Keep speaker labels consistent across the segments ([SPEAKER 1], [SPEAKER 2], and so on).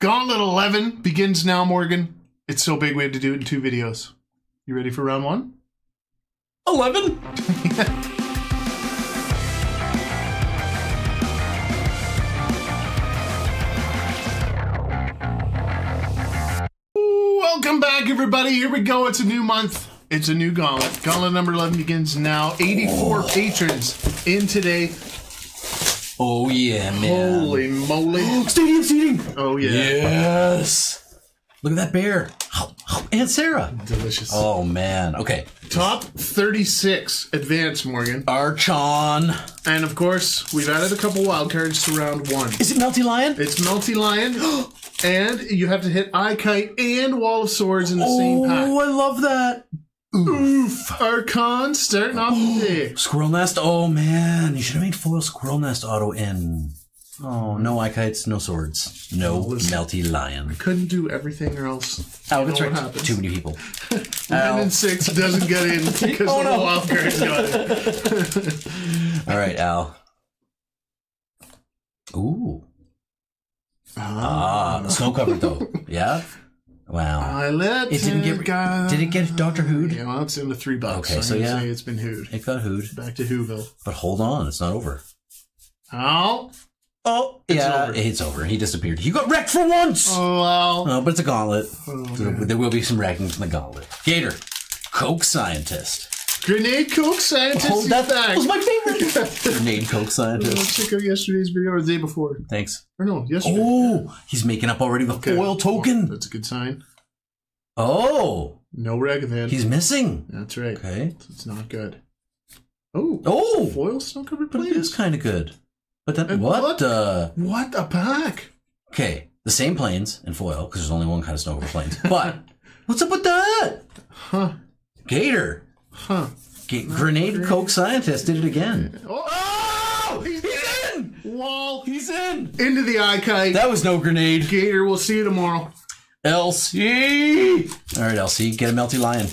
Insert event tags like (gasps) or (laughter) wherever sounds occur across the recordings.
[SPEAKER 1] Gauntlet 11 begins now, Morgan. It's so big we had to do it in two videos. You ready for round one?
[SPEAKER 2] 11? (laughs)
[SPEAKER 1] Welcome back, everybody. Here we go. It's a new month. It's a new gauntlet. Gauntlet number 11 begins now. 84 patrons in today.
[SPEAKER 2] Oh, yeah, man.
[SPEAKER 1] Holy moly. (gasps)
[SPEAKER 2] Stadium seating!
[SPEAKER 1] Oh, yeah.
[SPEAKER 2] Yes! Look at that bear. (gasps) Aunt Sarah.
[SPEAKER 1] Delicious.
[SPEAKER 2] Oh, man. Okay.
[SPEAKER 1] Top 36 advance, Morgan.
[SPEAKER 2] Archon.
[SPEAKER 1] And of course, we've added a couple wild cards to round one.
[SPEAKER 2] Is it Melty Lion?
[SPEAKER 1] It's Melty Lion, (gasps) and you have to hit Eye Kite and Wall of Swords in the same oh, pack.
[SPEAKER 2] Oh, I love that.
[SPEAKER 1] Oof. Archon starting off (gasps) the day.
[SPEAKER 2] Squirrel Nest. Oh, man. You should have made foil Squirrel Nest auto in. Oh, no eye kites, no swords. No
[SPEAKER 1] listen.
[SPEAKER 2] Melty Lion.
[SPEAKER 1] Couldn't do everything or else.
[SPEAKER 2] Oh, that's
[SPEAKER 1] know
[SPEAKER 2] right.
[SPEAKER 1] what happens.
[SPEAKER 2] Too many people. (laughs)
[SPEAKER 1] Nine and six doesn't get in (laughs) because
[SPEAKER 2] Oh, no.
[SPEAKER 1] the wild cards got it. (laughs)
[SPEAKER 2] All right, Al. Ooh. Ah, snow covered though. Yeah. Wow.
[SPEAKER 1] I let
[SPEAKER 2] It didn't get.
[SPEAKER 1] go.
[SPEAKER 2] Did it get Doctor Who'd?
[SPEAKER 1] Yeah, well, it's in the three bucks.
[SPEAKER 2] Okay,
[SPEAKER 1] so, I'm
[SPEAKER 2] yeah.
[SPEAKER 1] it's been hooed.
[SPEAKER 2] It got Who'd.
[SPEAKER 1] Back to Whoville.
[SPEAKER 2] But hold on, it's not over.
[SPEAKER 1] Oh,
[SPEAKER 2] Oh,
[SPEAKER 1] It's
[SPEAKER 2] yeah,
[SPEAKER 1] over.
[SPEAKER 2] it's over. He disappeared. He got wrecked for once.
[SPEAKER 1] oh wow.
[SPEAKER 2] Oh, but it's a gauntlet.
[SPEAKER 1] Oh,
[SPEAKER 2] there will be some wrecking from the gauntlet. Gator, Coke scientist.
[SPEAKER 1] Grenade Coke Scientist
[SPEAKER 2] Oh, that
[SPEAKER 1] back.
[SPEAKER 2] was my favorite. (laughs) Grenade Coke
[SPEAKER 1] Oh,
[SPEAKER 2] scientist.
[SPEAKER 1] check out yesterday's video or the day before.
[SPEAKER 2] Thanks.
[SPEAKER 1] Or no, yesterday.
[SPEAKER 2] Oh, he's making up already the
[SPEAKER 1] Okay.
[SPEAKER 2] foil token.
[SPEAKER 1] That's a good sign.
[SPEAKER 2] Oh,
[SPEAKER 1] No Ragavan.
[SPEAKER 2] he's missing.
[SPEAKER 1] That's right.
[SPEAKER 2] Okay.
[SPEAKER 1] It's not good. Oh,
[SPEAKER 2] Oh,
[SPEAKER 1] foil snow covered
[SPEAKER 2] but it is kind of good. But then
[SPEAKER 1] And
[SPEAKER 2] what?
[SPEAKER 1] what?
[SPEAKER 2] Uh,
[SPEAKER 1] What a pack!
[SPEAKER 2] okay, the same planes and foil because there's only one kind of snow over planes. But (laughs) what's up with that?
[SPEAKER 1] Huh?
[SPEAKER 2] Gator,
[SPEAKER 1] Huh?
[SPEAKER 2] Grenade Coke scientist did it again.
[SPEAKER 1] Oh, oh!
[SPEAKER 2] he's in.
[SPEAKER 1] wall
[SPEAKER 2] He's in.
[SPEAKER 1] into the eye kite.
[SPEAKER 2] That was no grenade.
[SPEAKER 1] Gator, we'll see you tomorrow.
[SPEAKER 2] LC. All right, LC, get a melty lion.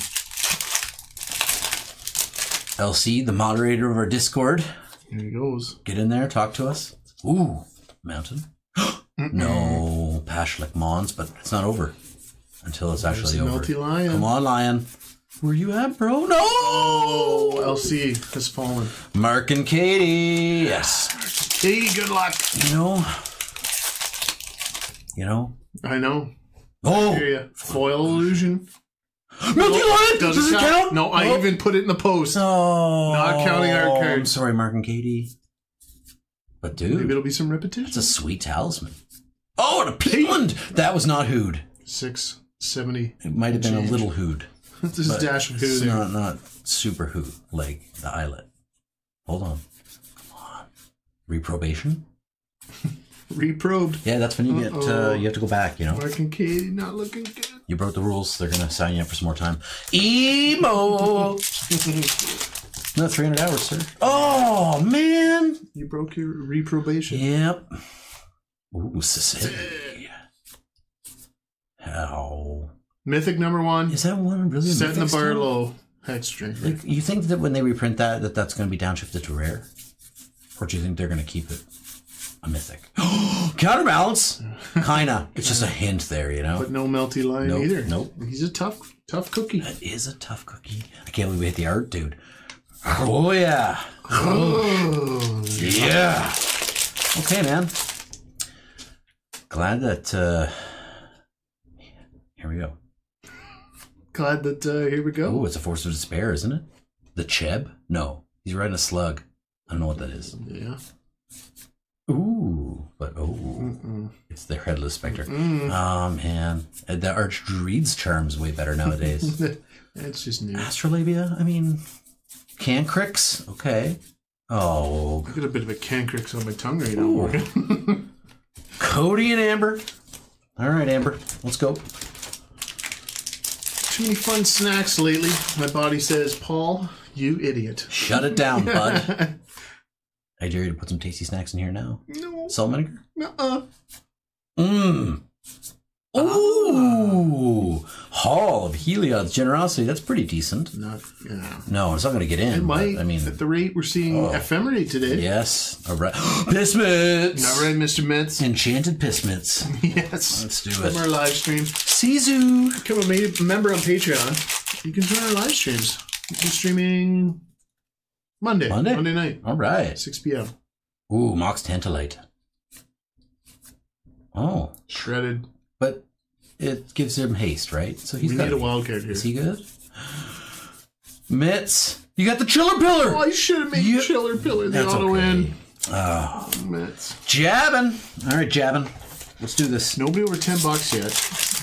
[SPEAKER 2] LC, the moderator of our Discord,
[SPEAKER 1] Here he goes.
[SPEAKER 2] get in there, talk to us. Ooh, mountain. no, Pashalik Mons, but it's not over until it's actually
[SPEAKER 1] There's a
[SPEAKER 2] over.
[SPEAKER 1] melty lion.
[SPEAKER 2] Come on, lion. Where you at, bro? No.
[SPEAKER 1] Oh, LC has fallen.
[SPEAKER 2] Mark and Katie. Yes.
[SPEAKER 1] Katie, good luck.
[SPEAKER 2] You know. You know.
[SPEAKER 1] I know.
[SPEAKER 2] Oh,
[SPEAKER 1] Hear ya. Foil illusion.
[SPEAKER 2] melty lion.
[SPEAKER 1] Does
[SPEAKER 2] Does,
[SPEAKER 1] it
[SPEAKER 2] it count?
[SPEAKER 1] No, I
[SPEAKER 2] Oh.
[SPEAKER 1] even put it in the post.
[SPEAKER 2] Oh,
[SPEAKER 1] Not counting our cards.
[SPEAKER 2] I'm sorry, Mark and Katie. But dude.
[SPEAKER 1] Maybe
[SPEAKER 2] dude,
[SPEAKER 1] it'll be some repetition.
[SPEAKER 2] it's a sweet talisman. Oh, and a Peatland. That was not Hood.
[SPEAKER 1] Six seventy.
[SPEAKER 2] It might have been a little Hood. (laughs)
[SPEAKER 1] this is dash of who there.
[SPEAKER 2] not not super who, like the eyelet. Hold on. Come on. Reprobation. (laughs)
[SPEAKER 1] Reprobed.
[SPEAKER 2] Yeah, that's when you get.
[SPEAKER 1] Uh-oh.
[SPEAKER 2] Uh, you have to go back. You know.
[SPEAKER 1] Mark and Katie not looking good.
[SPEAKER 2] You broke the rules. They're gonna sign you up for some more time. Emo. (laughs) no, three hundred hours, sir. Oh man.
[SPEAKER 1] You broke your reprobation.
[SPEAKER 2] Yep. Ooh, Sicily. How
[SPEAKER 1] Mythic number one.
[SPEAKER 2] is that one really?
[SPEAKER 1] Setting the bar low. Hex string.
[SPEAKER 2] Like, you think that when they reprint that, that that's going to be downshifted to rare, or do you think they're going to keep it a mythic? (gasps) Counterbalance, (laughs) kinda. It's just a hint there, you know.
[SPEAKER 1] But no melty lion
[SPEAKER 2] Nope,
[SPEAKER 1] either.
[SPEAKER 2] nope.
[SPEAKER 1] He's a tough, tough cookie.
[SPEAKER 2] That is a tough cookie. I can't believe we hit the art, dude. Oh yeah,
[SPEAKER 1] Oh, (gasps)
[SPEAKER 2] yeah. Okay, man. Glad that. uh Here we go.
[SPEAKER 1] Glad that uh, here we go.
[SPEAKER 2] Oh, it's a force of despair, isn't it? The Cheb? No, he's riding a slug. I don't know what that is.
[SPEAKER 1] Yeah.
[SPEAKER 2] Ooh, but oh,
[SPEAKER 1] Mm-mm.
[SPEAKER 2] it's the headless specter.
[SPEAKER 1] Mm.
[SPEAKER 2] Oh man, Uh, the Archdruid's charm's way better nowadays. (laughs)
[SPEAKER 1] That's just new.
[SPEAKER 2] Astrolabia? I mean, Cancrix? Okay. Oh,
[SPEAKER 1] I got a bit of a cancrix on my tongue right now. Morgan. (laughs)
[SPEAKER 2] Cody and Amber. All right, Amber, let's go.
[SPEAKER 1] Too many fun snacks lately. My body says, Paul, you idiot.
[SPEAKER 2] Shut it down, bud. I dare you to put some tasty snacks in here now.
[SPEAKER 1] no.
[SPEAKER 2] Salt vinegar?
[SPEAKER 1] Uh-uh.
[SPEAKER 2] Mmm. Ooh. Hall of Heliod's generosity. That's pretty decent.
[SPEAKER 1] Not, yeah.
[SPEAKER 2] No, it's not going to get in. but,
[SPEAKER 1] Might,
[SPEAKER 2] I mean,
[SPEAKER 1] at the rate we're seeing oh. ephemerate today.
[SPEAKER 2] yes. All (gasps) right. Pissmits.
[SPEAKER 1] All right, Mr. Mitz.
[SPEAKER 2] Enchanted Pissmits. (laughs)
[SPEAKER 1] yes.
[SPEAKER 2] Let's do
[SPEAKER 1] From
[SPEAKER 2] it.
[SPEAKER 1] our live streams.
[SPEAKER 2] Sisu.
[SPEAKER 1] Become a ma- member on Patreon. You can join our live streams. We'll be streaming Monday.
[SPEAKER 2] Monday?
[SPEAKER 1] Monday night,
[SPEAKER 2] All right.
[SPEAKER 1] 6 p.m.
[SPEAKER 2] Ooh, Mox Tantalite. Oh,
[SPEAKER 1] Shredded.
[SPEAKER 2] But it gives him haste, right? So he's
[SPEAKER 1] We
[SPEAKER 2] got
[SPEAKER 1] need a wild card here.
[SPEAKER 2] Is he good? Mitts, you got the Chillerpillar.
[SPEAKER 1] Oh, I should have made
[SPEAKER 2] You-
[SPEAKER 1] Chillerpillar the auto
[SPEAKER 2] okay.
[SPEAKER 1] win. Ah.
[SPEAKER 2] Oh,
[SPEAKER 1] Mitz.
[SPEAKER 2] jabbing. All right, jabbing. Let's do this.
[SPEAKER 1] Nobody over 10 bucks yet.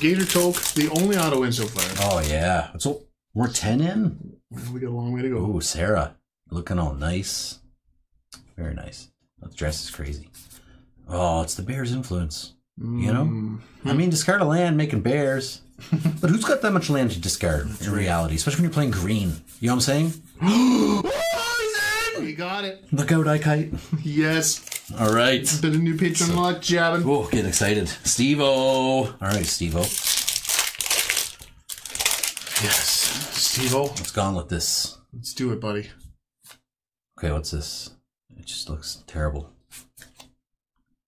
[SPEAKER 1] Gator Toke, the only auto win so far.
[SPEAKER 2] Oh yeah. So we're ten in.
[SPEAKER 1] We got a long way to go.
[SPEAKER 2] Ooh, Sarah, looking all nice. Very nice. That dress is crazy. Oh, it's the Bears influence. You know?
[SPEAKER 1] Mm.
[SPEAKER 2] I mean, discard a land making bears. (laughs) but who's got that much land to discard in reality? Especially when you're playing green. You know what I'm saying? (gasps) (gasps) in!
[SPEAKER 1] You got it.
[SPEAKER 2] Look out, I kite. (laughs)
[SPEAKER 1] Yes.
[SPEAKER 2] All right.
[SPEAKER 1] Been a new patron unlock, jabbing.
[SPEAKER 2] Oh, getting excited. Steve O. All right, Steve O.
[SPEAKER 1] Yes. Steve O.
[SPEAKER 2] Let's gauntlet this.
[SPEAKER 1] Let's do it, buddy.
[SPEAKER 2] Okay, what's this? It just looks terrible.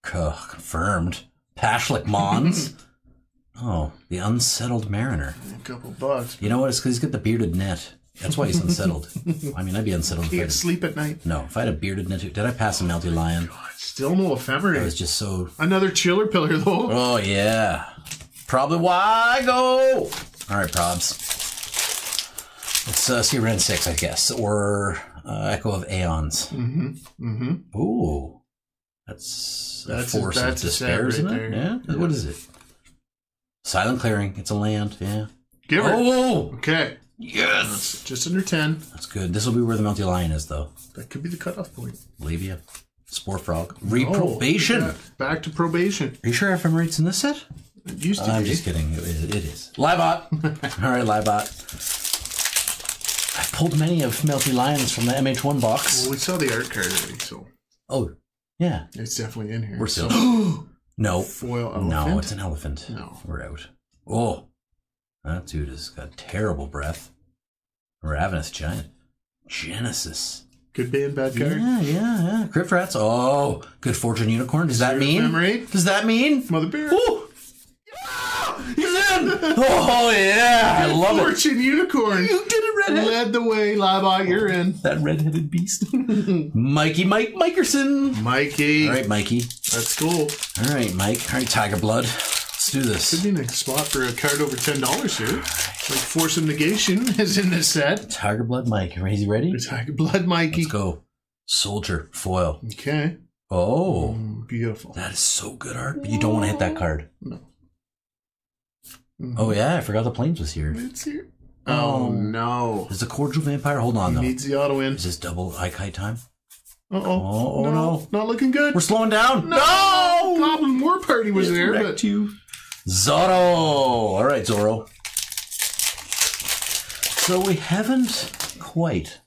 [SPEAKER 2] Confirmed. Pashalik Mons. (laughs) oh, the unsettled mariner.
[SPEAKER 1] A couple bucks.
[SPEAKER 2] You know what? It's because he's got the bearded net. That's why he's unsettled. (laughs) I mean, I'd be unsettled if I
[SPEAKER 1] Can't
[SPEAKER 2] had,
[SPEAKER 1] sleep at night.
[SPEAKER 2] no, if I had a bearded net. Did I pass a melty lion?
[SPEAKER 1] Still no
[SPEAKER 2] I was just so.
[SPEAKER 1] Another Chillerpillar, though.
[SPEAKER 2] Oh yeah, probably why I go. All right, probs. Let's uh, see Wrenn six, I guess, or uh, Echo of Aeons.
[SPEAKER 1] Mm-hmm. Mm-hmm.
[SPEAKER 2] Ooh, that's
[SPEAKER 1] That's
[SPEAKER 2] a
[SPEAKER 1] a-
[SPEAKER 2] force
[SPEAKER 1] that's
[SPEAKER 2] of despair,
[SPEAKER 1] right
[SPEAKER 2] isn't it?
[SPEAKER 1] there.
[SPEAKER 2] Yeah? What is it? Silent clearing. It's a land. Yeah.
[SPEAKER 1] Give.
[SPEAKER 2] Oh,
[SPEAKER 1] Okay.
[SPEAKER 2] yes.
[SPEAKER 1] That's just under 10.
[SPEAKER 2] That's good. This will be where the melty lion is, though.
[SPEAKER 1] That could be the cutoff point.
[SPEAKER 2] Labia, spore frog,
[SPEAKER 1] Oh,
[SPEAKER 2] reprobation.
[SPEAKER 1] yeah. Back to probation.
[SPEAKER 2] Are you sure ephemerate's in this set?
[SPEAKER 1] It used to
[SPEAKER 2] I'm just kidding. It, it is. Libot. (laughs) All right, Libot. I've pulled many of Melty Lions from the MH1 box.
[SPEAKER 1] Well, we saw the art card already, so
[SPEAKER 2] Oh, yeah.
[SPEAKER 1] it's definitely in here.
[SPEAKER 2] We're still.
[SPEAKER 1] So, (gasps)
[SPEAKER 2] no.
[SPEAKER 1] foil
[SPEAKER 2] No, it's an elephant.
[SPEAKER 1] No.
[SPEAKER 2] We're out. Oh, that dude has got terrible breath. Ravenous giant. Genesis.
[SPEAKER 1] Good band, bad card.
[SPEAKER 2] Yeah, yeah, yeah. Crypt rats. Oh, good fortune unicorn. Does that mean?
[SPEAKER 1] ephemerate.
[SPEAKER 2] Does that mean?
[SPEAKER 1] Mother Bear.
[SPEAKER 2] Ooh. Yeah! He's in! Oh, yeah! I love it.
[SPEAKER 1] Fortune Unicorn.
[SPEAKER 2] You did it. (laughs)
[SPEAKER 1] Led the way, Lava, you're in.
[SPEAKER 2] That redheaded beast. (laughs) Mikey Mike Mikerson.
[SPEAKER 1] Mikey.
[SPEAKER 2] All right, Mikey.
[SPEAKER 1] That's cool.
[SPEAKER 2] All right, Mike. All right, Tiger Blood. Let's do this.
[SPEAKER 1] Could be a spot for a card over $10 here. Like Force of Negation (laughs) is in this set.
[SPEAKER 2] Tiger Blood Mike. Is he ready?
[SPEAKER 1] Tiger Blood Mikey.
[SPEAKER 2] Let's go. Soldier foil.
[SPEAKER 1] Okay.
[SPEAKER 2] Oh,
[SPEAKER 1] Mm, beautiful.
[SPEAKER 2] that is so good art. But you don't want to hit that card.
[SPEAKER 1] No.
[SPEAKER 2] Oh yeah, I forgot the planes was here.
[SPEAKER 1] It's here.
[SPEAKER 2] Oh.
[SPEAKER 1] Oh, no.
[SPEAKER 2] Is the cordial vampire? Hold on
[SPEAKER 1] He
[SPEAKER 2] though.
[SPEAKER 1] needs the auto in.
[SPEAKER 2] Is this double Ikai time?
[SPEAKER 1] Uh oh.
[SPEAKER 2] Oh, no.
[SPEAKER 1] Not looking good.
[SPEAKER 2] We're slowing down.
[SPEAKER 1] no! Goblin War Party was there, but
[SPEAKER 2] you. Zorro. All right, Zorro. So we haven't quite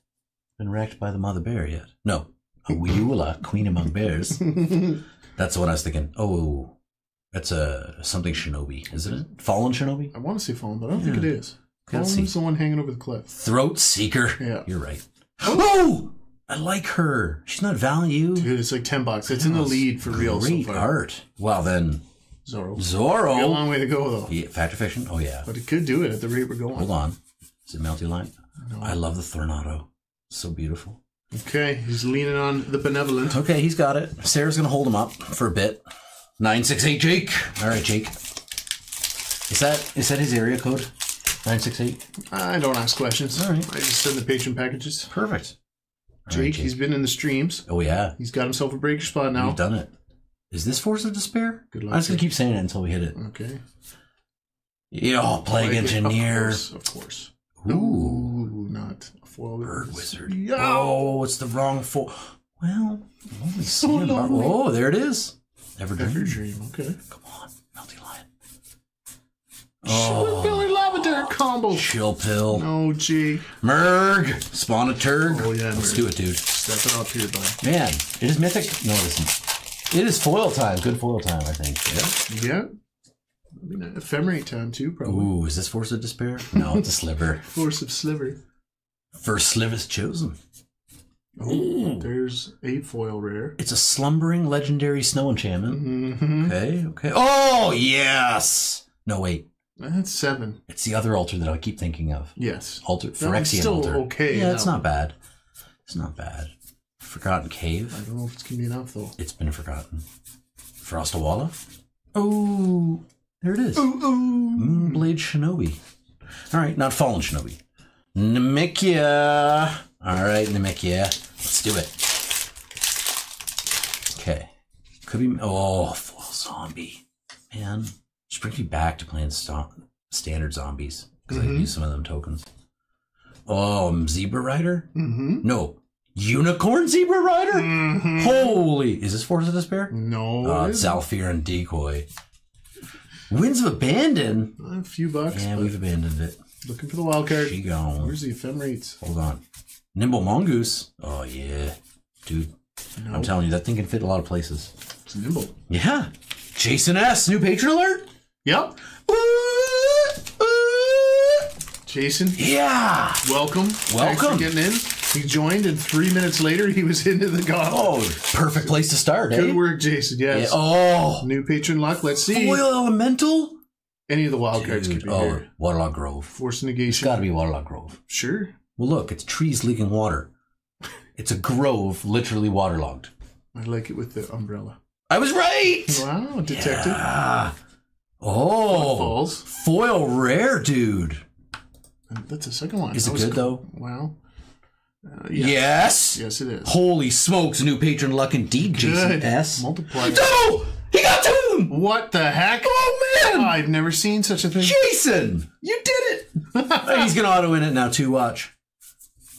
[SPEAKER 2] been wrecked by the mother bear yet. No, a Ayula, queen among bears. (laughs) That's what I was thinking. Oh, that's a something shinobi, isn't it? Fallen shinobi.
[SPEAKER 1] I want to say Fallen, but I don't think it is.
[SPEAKER 2] Let's see.
[SPEAKER 1] the one hanging over the cliff.
[SPEAKER 2] Throat seeker.
[SPEAKER 1] Yeah.
[SPEAKER 2] you're right. Oh, I like her. She's not value.
[SPEAKER 1] Dude, it's like 10 bucks. It's in the lead for real so
[SPEAKER 2] Great
[SPEAKER 1] far.
[SPEAKER 2] art. Well then,
[SPEAKER 1] Zorro. Got a
[SPEAKER 2] Zorro.
[SPEAKER 1] long way to go, though.
[SPEAKER 2] Yeah, Factor fiction. Oh yeah.
[SPEAKER 1] But it could do it at the rate we're going.
[SPEAKER 2] Hold on. Is it Melty Line? I love the Thornado. So beautiful.
[SPEAKER 1] Okay, he's leaning on the benevolent.
[SPEAKER 2] Okay, he's got it. Sarah's gonna hold him up for a bit. Nine six eight Jake. All right, Jake. Is that is that his area code? Nine six eight.
[SPEAKER 1] I don't ask questions.
[SPEAKER 2] All right.
[SPEAKER 1] I just send the patron packages.
[SPEAKER 2] Perfect. All right,
[SPEAKER 1] Jake, he's been in the streams.
[SPEAKER 2] Oh yeah,
[SPEAKER 1] He's got himself a breaker spot now.
[SPEAKER 2] we've done it. Is this Force of Despair?
[SPEAKER 1] Good luck,
[SPEAKER 2] I'm just gonna keep saying it until we hit it.
[SPEAKER 1] Okay.
[SPEAKER 2] Yo, Plague Engineer.
[SPEAKER 1] Of course. Of course.
[SPEAKER 2] Ooh,
[SPEAKER 1] Ooh, not a foil.
[SPEAKER 2] Bird Wizard.
[SPEAKER 1] Yeah.
[SPEAKER 2] Oh, it's the wrong four. Well, only (laughs)
[SPEAKER 1] So
[SPEAKER 2] about- Oh, there it is. Evergreen.
[SPEAKER 1] Every dream. Okay.
[SPEAKER 2] Come on, Melty Lion.
[SPEAKER 1] Oh. Billy Lavender combo.
[SPEAKER 2] Chill pill.
[SPEAKER 1] Oh, gee.
[SPEAKER 2] Merg. Spawn a turd.
[SPEAKER 1] Oh, yeah,
[SPEAKER 2] Let's
[SPEAKER 1] Merg.
[SPEAKER 2] do it, dude.
[SPEAKER 1] Step it up here, bud.
[SPEAKER 2] Man, it is mythic. No, it isn't. It is foil time. Good foil time, I think. Yeah.
[SPEAKER 1] Yeah. I mean, ephemerate time too, probably.
[SPEAKER 2] Ooh, is this Force of Despair? No, it's a (laughs) sliver.
[SPEAKER 1] Force of Sliver.
[SPEAKER 2] First sliver's chosen.
[SPEAKER 1] Oh, there's a foil rare.
[SPEAKER 2] It's a slumbering legendary snow enchantment.
[SPEAKER 1] hmm
[SPEAKER 2] Okay, okay. Oh, yes! No, wait.
[SPEAKER 1] That's seven.
[SPEAKER 2] It's the other altar that I keep thinking of.
[SPEAKER 1] Yes.
[SPEAKER 2] Altar,
[SPEAKER 1] That one's
[SPEAKER 2] Phyrexian
[SPEAKER 1] still
[SPEAKER 2] altar.
[SPEAKER 1] okay,
[SPEAKER 2] Yeah, it's
[SPEAKER 1] that
[SPEAKER 2] not bad. It's not bad. Forgotten Cave.
[SPEAKER 1] I
[SPEAKER 2] Cave.
[SPEAKER 1] don't know if it's gonna be enough though.
[SPEAKER 2] It's been forgotten. Frostwalla. Oh, there it is.
[SPEAKER 1] Ooh, ooh.
[SPEAKER 2] Moonblade Shinobi. All right, not Fallen Shinobi. Namekia. All right, Namekia. Let's do it. Okay. Could be. Oh, full zombie. Man, just bring me back to playing sto- standard zombies because I use some of them tokens. Oh, um, Zebra Rider?
[SPEAKER 1] Mm-hmm.
[SPEAKER 2] No. Unicorn Zebra Rider?
[SPEAKER 1] Mm-hmm.
[SPEAKER 2] Holy. Is this Force of Despair?
[SPEAKER 1] No.
[SPEAKER 2] Uh. Zhalfirin Decoy. Winds of Abandon?
[SPEAKER 1] A few bucks.
[SPEAKER 2] Yeah, we've abandoned it.
[SPEAKER 1] looking for the wild card.
[SPEAKER 2] She gone.
[SPEAKER 1] Where's the ephemerates?
[SPEAKER 2] Hold on. Nimble Mongoose. Oh, yeah. Dude,
[SPEAKER 1] No,
[SPEAKER 2] I'm telling you, that thing can fit a lot of places.
[SPEAKER 1] it's nimble.
[SPEAKER 2] Yeah. Jason S. New patron alert?
[SPEAKER 1] Yep. Jason,
[SPEAKER 2] Yeah.
[SPEAKER 1] welcome. Thanks
[SPEAKER 2] Welcome.
[SPEAKER 1] for getting in. He joined, and three minutes later, he was into the gauntlet.
[SPEAKER 2] Oh, perfect place to start, eh?
[SPEAKER 1] Good work, Jason.
[SPEAKER 2] Yeah.
[SPEAKER 1] Yes.
[SPEAKER 2] Oh.
[SPEAKER 1] New patron luck. Let's see.
[SPEAKER 2] Foil Elemental?
[SPEAKER 1] Any of the wild cards could
[SPEAKER 2] Dude,
[SPEAKER 1] be
[SPEAKER 2] oh,
[SPEAKER 1] here.
[SPEAKER 2] Waterlog Grove.
[SPEAKER 1] Force
[SPEAKER 2] It's
[SPEAKER 1] negation.
[SPEAKER 2] got to be Waterlog Grove.
[SPEAKER 1] Sure.
[SPEAKER 2] Well, look, it's trees leaking water. It's a grove, literally waterlogged.
[SPEAKER 1] I like it with the umbrella.
[SPEAKER 2] I was right.
[SPEAKER 1] Wow, detective.
[SPEAKER 2] Ah. Oh,
[SPEAKER 1] Falls.
[SPEAKER 2] foil rare, dude.
[SPEAKER 1] That's the second one.
[SPEAKER 2] Is
[SPEAKER 1] That
[SPEAKER 2] it
[SPEAKER 1] was
[SPEAKER 2] good though?
[SPEAKER 1] Well, uh, yeah.
[SPEAKER 2] Yes.
[SPEAKER 1] Yes, it is.
[SPEAKER 2] Holy smokes! New patron luck indeed, Jason
[SPEAKER 1] Good.
[SPEAKER 2] S.
[SPEAKER 1] Multiplier.
[SPEAKER 2] No, he got two.
[SPEAKER 1] What the heck?
[SPEAKER 2] Oh man,
[SPEAKER 1] I've never seen such a thing.
[SPEAKER 2] Jason, you did it. (laughs) He's gonna auto in it now too. Watch.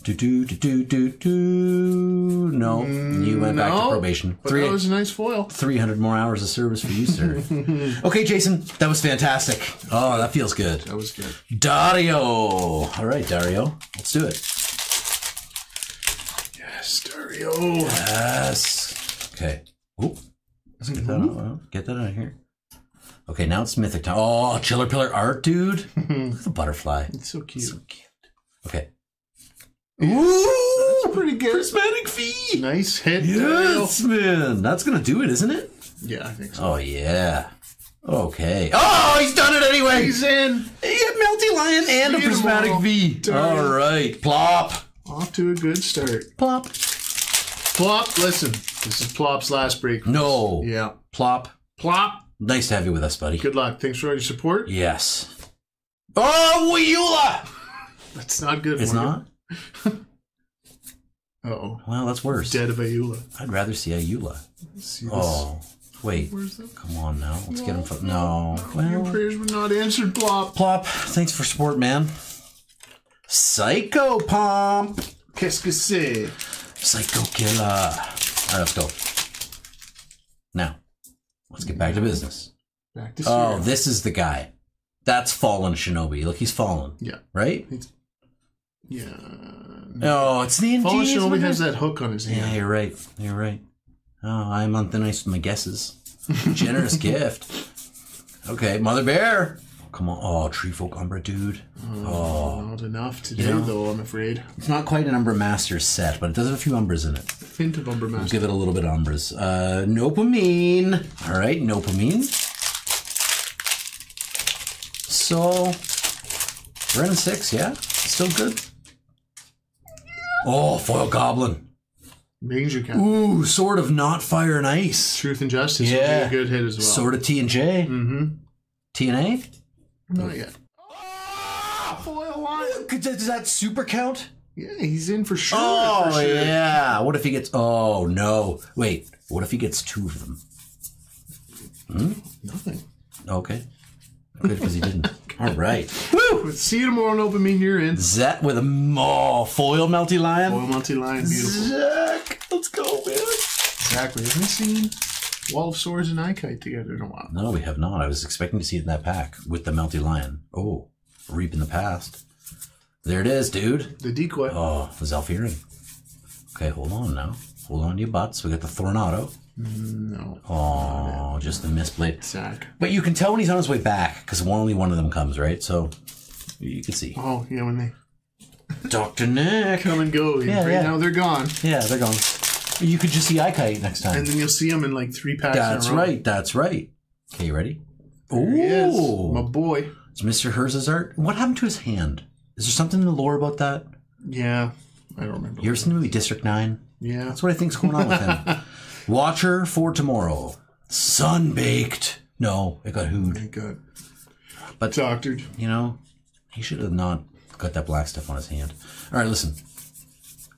[SPEAKER 2] Do do do do do do. No, you went back to
[SPEAKER 1] No,
[SPEAKER 2] probation.
[SPEAKER 1] But
[SPEAKER 2] Three.
[SPEAKER 1] that was a nice foil.
[SPEAKER 2] 300 more hours of service for you, sir. (laughs) okay, Jason, that was fantastic. Oh, that feels good.
[SPEAKER 1] That was good.
[SPEAKER 2] Dario. All right, Dario, let's do it.
[SPEAKER 1] Yes, Dario.
[SPEAKER 2] Yes. Okay. Oop. Get that out. Get that out of here. Okay, now it's mythic time. Oh, Chillerpillar art, dude. (laughs) Look at the butterfly.
[SPEAKER 1] It's so cute.
[SPEAKER 2] So cute. Okay. Ooh,
[SPEAKER 1] pretty good.
[SPEAKER 2] prismatic fee.
[SPEAKER 1] Nice hit.
[SPEAKER 2] Yes, man. That's gonna do it, isn't it?
[SPEAKER 1] Yeah, I think so.
[SPEAKER 2] Oh yeah. Okay. Oh, he's done it anyway.
[SPEAKER 1] He's in.
[SPEAKER 2] He got Melty Lion and a prismatic. V. All right. Plop.
[SPEAKER 1] Off to a good start.
[SPEAKER 2] Plop.
[SPEAKER 1] Plop, listen. This is Plop's last break.
[SPEAKER 2] No.
[SPEAKER 1] Yeah.
[SPEAKER 2] Plop.
[SPEAKER 1] Plop.
[SPEAKER 2] Nice to have you with us, buddy.
[SPEAKER 1] Good luck. Thanks for all your support.
[SPEAKER 2] Yes. Oh, Ayula!
[SPEAKER 1] That's not good.
[SPEAKER 2] It's not?
[SPEAKER 1] Uh oh.
[SPEAKER 2] Well, that's worse.
[SPEAKER 1] Dead of Ayula.
[SPEAKER 2] I'd rather see Ayula.
[SPEAKER 1] See this?
[SPEAKER 2] Oh, wait. Come on now. Let's get him. Fo- no.
[SPEAKER 1] Your
[SPEAKER 2] Well,
[SPEAKER 1] prayers were not answered, Plop.
[SPEAKER 2] Plop. Thanks for support, man. Psycho Pomp.
[SPEAKER 1] Qu'est-ce que c'est?
[SPEAKER 2] Psycho Killer. All right, let's go. Now, let's get back to business.
[SPEAKER 1] Back to
[SPEAKER 2] Oh, this is the guy. That's Fallen Shinobi. Look, he's fallen,
[SPEAKER 1] Yeah.
[SPEAKER 2] right?
[SPEAKER 1] Yeah.
[SPEAKER 2] Oh, it's the ingenious
[SPEAKER 1] Shinobi has that hook on his hand.
[SPEAKER 2] Yeah, you're right. You're right. Oh, I'm on thin ice with my guesses. (laughs) Generous gift. Okay, Mother Bear. Come on. Oh, Tree Folk Umbra, dude. Oh.
[SPEAKER 1] Not enough today,
[SPEAKER 2] You know-
[SPEAKER 1] though, I'm afraid.
[SPEAKER 2] It's not quite an Umbra Master set, but it does have a few Umbras in it.
[SPEAKER 1] Hint of Umber
[SPEAKER 2] We'll
[SPEAKER 1] Master.
[SPEAKER 2] give it a little bit of Umbras. Uh, Nopamine. All right, Nopamine. So, we're in six, yeah? Still good. Oh, Foil Goblin.
[SPEAKER 1] Major Cat.
[SPEAKER 2] Ooh, sort of not fire and ice.
[SPEAKER 1] Truth and Justice
[SPEAKER 2] Yeah.
[SPEAKER 1] would be a good hit as well.
[SPEAKER 2] Sort of T and J.
[SPEAKER 1] Mm-hmm.
[SPEAKER 2] T and A.
[SPEAKER 1] Not yet. Foil line.
[SPEAKER 2] Could- Does that super count?
[SPEAKER 1] Yeah, he's in for sure.
[SPEAKER 2] Oh
[SPEAKER 1] for sure.
[SPEAKER 2] yeah. What if he gets? Oh no. Wait. What if he gets two of them? Hmm?
[SPEAKER 1] Nothing.
[SPEAKER 2] Okay. Good because he didn't. (laughs) All right. (laughs) Woo.
[SPEAKER 1] See you tomorrow on Open Mean you're in.
[SPEAKER 2] Zet with a oh, foil melty lion.
[SPEAKER 1] Foil Monty Lion, beautiful.
[SPEAKER 2] Zack, let's go, man.
[SPEAKER 1] Exactly. Haven't seen Wall of Swords and Ikite together in a while.
[SPEAKER 2] No, we have not. I was expecting to see it in that pack with the melty lion. Oh, reap in the past. There it is, dude.
[SPEAKER 1] The decoy.
[SPEAKER 2] Oh, the Zhalfirin. Okay, hold on now. Hold on to your butts. We got the Thornado.
[SPEAKER 1] No.
[SPEAKER 2] Oh, just the misplay.
[SPEAKER 1] Zach.
[SPEAKER 2] But you can tell when he's on his way back because only one of them comes, right? So you can see.
[SPEAKER 1] Oh, yeah, when they (laughs)
[SPEAKER 2] Dr. Nick.
[SPEAKER 1] come and go.
[SPEAKER 2] Yeah,
[SPEAKER 1] right
[SPEAKER 2] yeah.
[SPEAKER 1] now they're gone.
[SPEAKER 2] Yeah, they're gone. You could just see Ike next time.
[SPEAKER 1] And then you'll see them in like three packs.
[SPEAKER 2] That's
[SPEAKER 1] in a row.
[SPEAKER 2] right. That's right. Okay, you ready?
[SPEAKER 1] Is. My boy.
[SPEAKER 2] It's Mr. Herz's art. What happened to his hand? Is there something in the lore about that?
[SPEAKER 1] Yeah. I don't remember.
[SPEAKER 2] You ever seen the movie District 9?
[SPEAKER 1] yeah.
[SPEAKER 2] That's what I think's going on with him. (laughs) Watcher for tomorrow. Sun baked. No, it got hooed.
[SPEAKER 1] Thank God.
[SPEAKER 2] But-
[SPEAKER 1] Doctored.
[SPEAKER 2] You know, he should have not got that black stuff on his hand. All right, listen.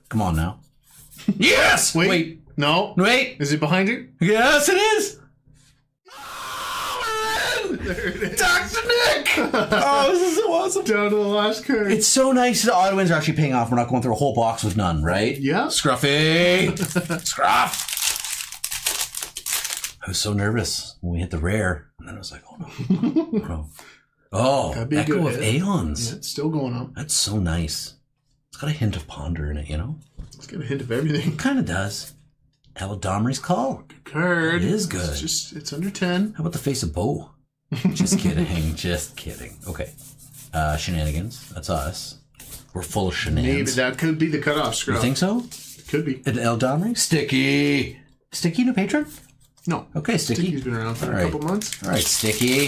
[SPEAKER 2] Come on now. (laughs) yes!
[SPEAKER 1] Wait.
[SPEAKER 2] Wait.
[SPEAKER 1] No.
[SPEAKER 2] Wait.
[SPEAKER 1] Is it behind you?
[SPEAKER 2] Yes, it is.
[SPEAKER 1] There it is.
[SPEAKER 2] Dr. Nick! (laughs) oh, this is so awesome.
[SPEAKER 1] Down to the last card.
[SPEAKER 2] It's so nice that auto wins are actually paying off. We're not going through a whole box with none, right?
[SPEAKER 1] yeah.
[SPEAKER 2] Scruffy! (laughs) Scruff! I was so nervous when we hit the rare, and then I was like, oh no. (laughs) Oh. Oh,
[SPEAKER 1] be
[SPEAKER 2] Echo
[SPEAKER 1] good
[SPEAKER 2] of. Aeons.
[SPEAKER 1] It's still going on.
[SPEAKER 2] That's so nice. It's got a hint of ponder in it, you know?
[SPEAKER 1] It's got a hint of everything.
[SPEAKER 2] It kind of does. Eladamri's call.
[SPEAKER 1] Good card.
[SPEAKER 2] It is good.
[SPEAKER 1] It's just it's under ten.
[SPEAKER 2] How about the face of Bo? Just kidding. (laughs) just kidding. Okay. Uh, shenanigans. That's us. We're full of shenanigans.
[SPEAKER 1] Maybe that could be the cutoff scrub.
[SPEAKER 2] You think so?
[SPEAKER 1] It could be.
[SPEAKER 2] An Eladamri? Sticky. Sticky, new patron?
[SPEAKER 1] No.
[SPEAKER 2] Okay, Sticky.
[SPEAKER 1] Sticky's been around for
[SPEAKER 2] All
[SPEAKER 1] a
[SPEAKER 2] right.
[SPEAKER 1] couple months.
[SPEAKER 2] All right, Sticky.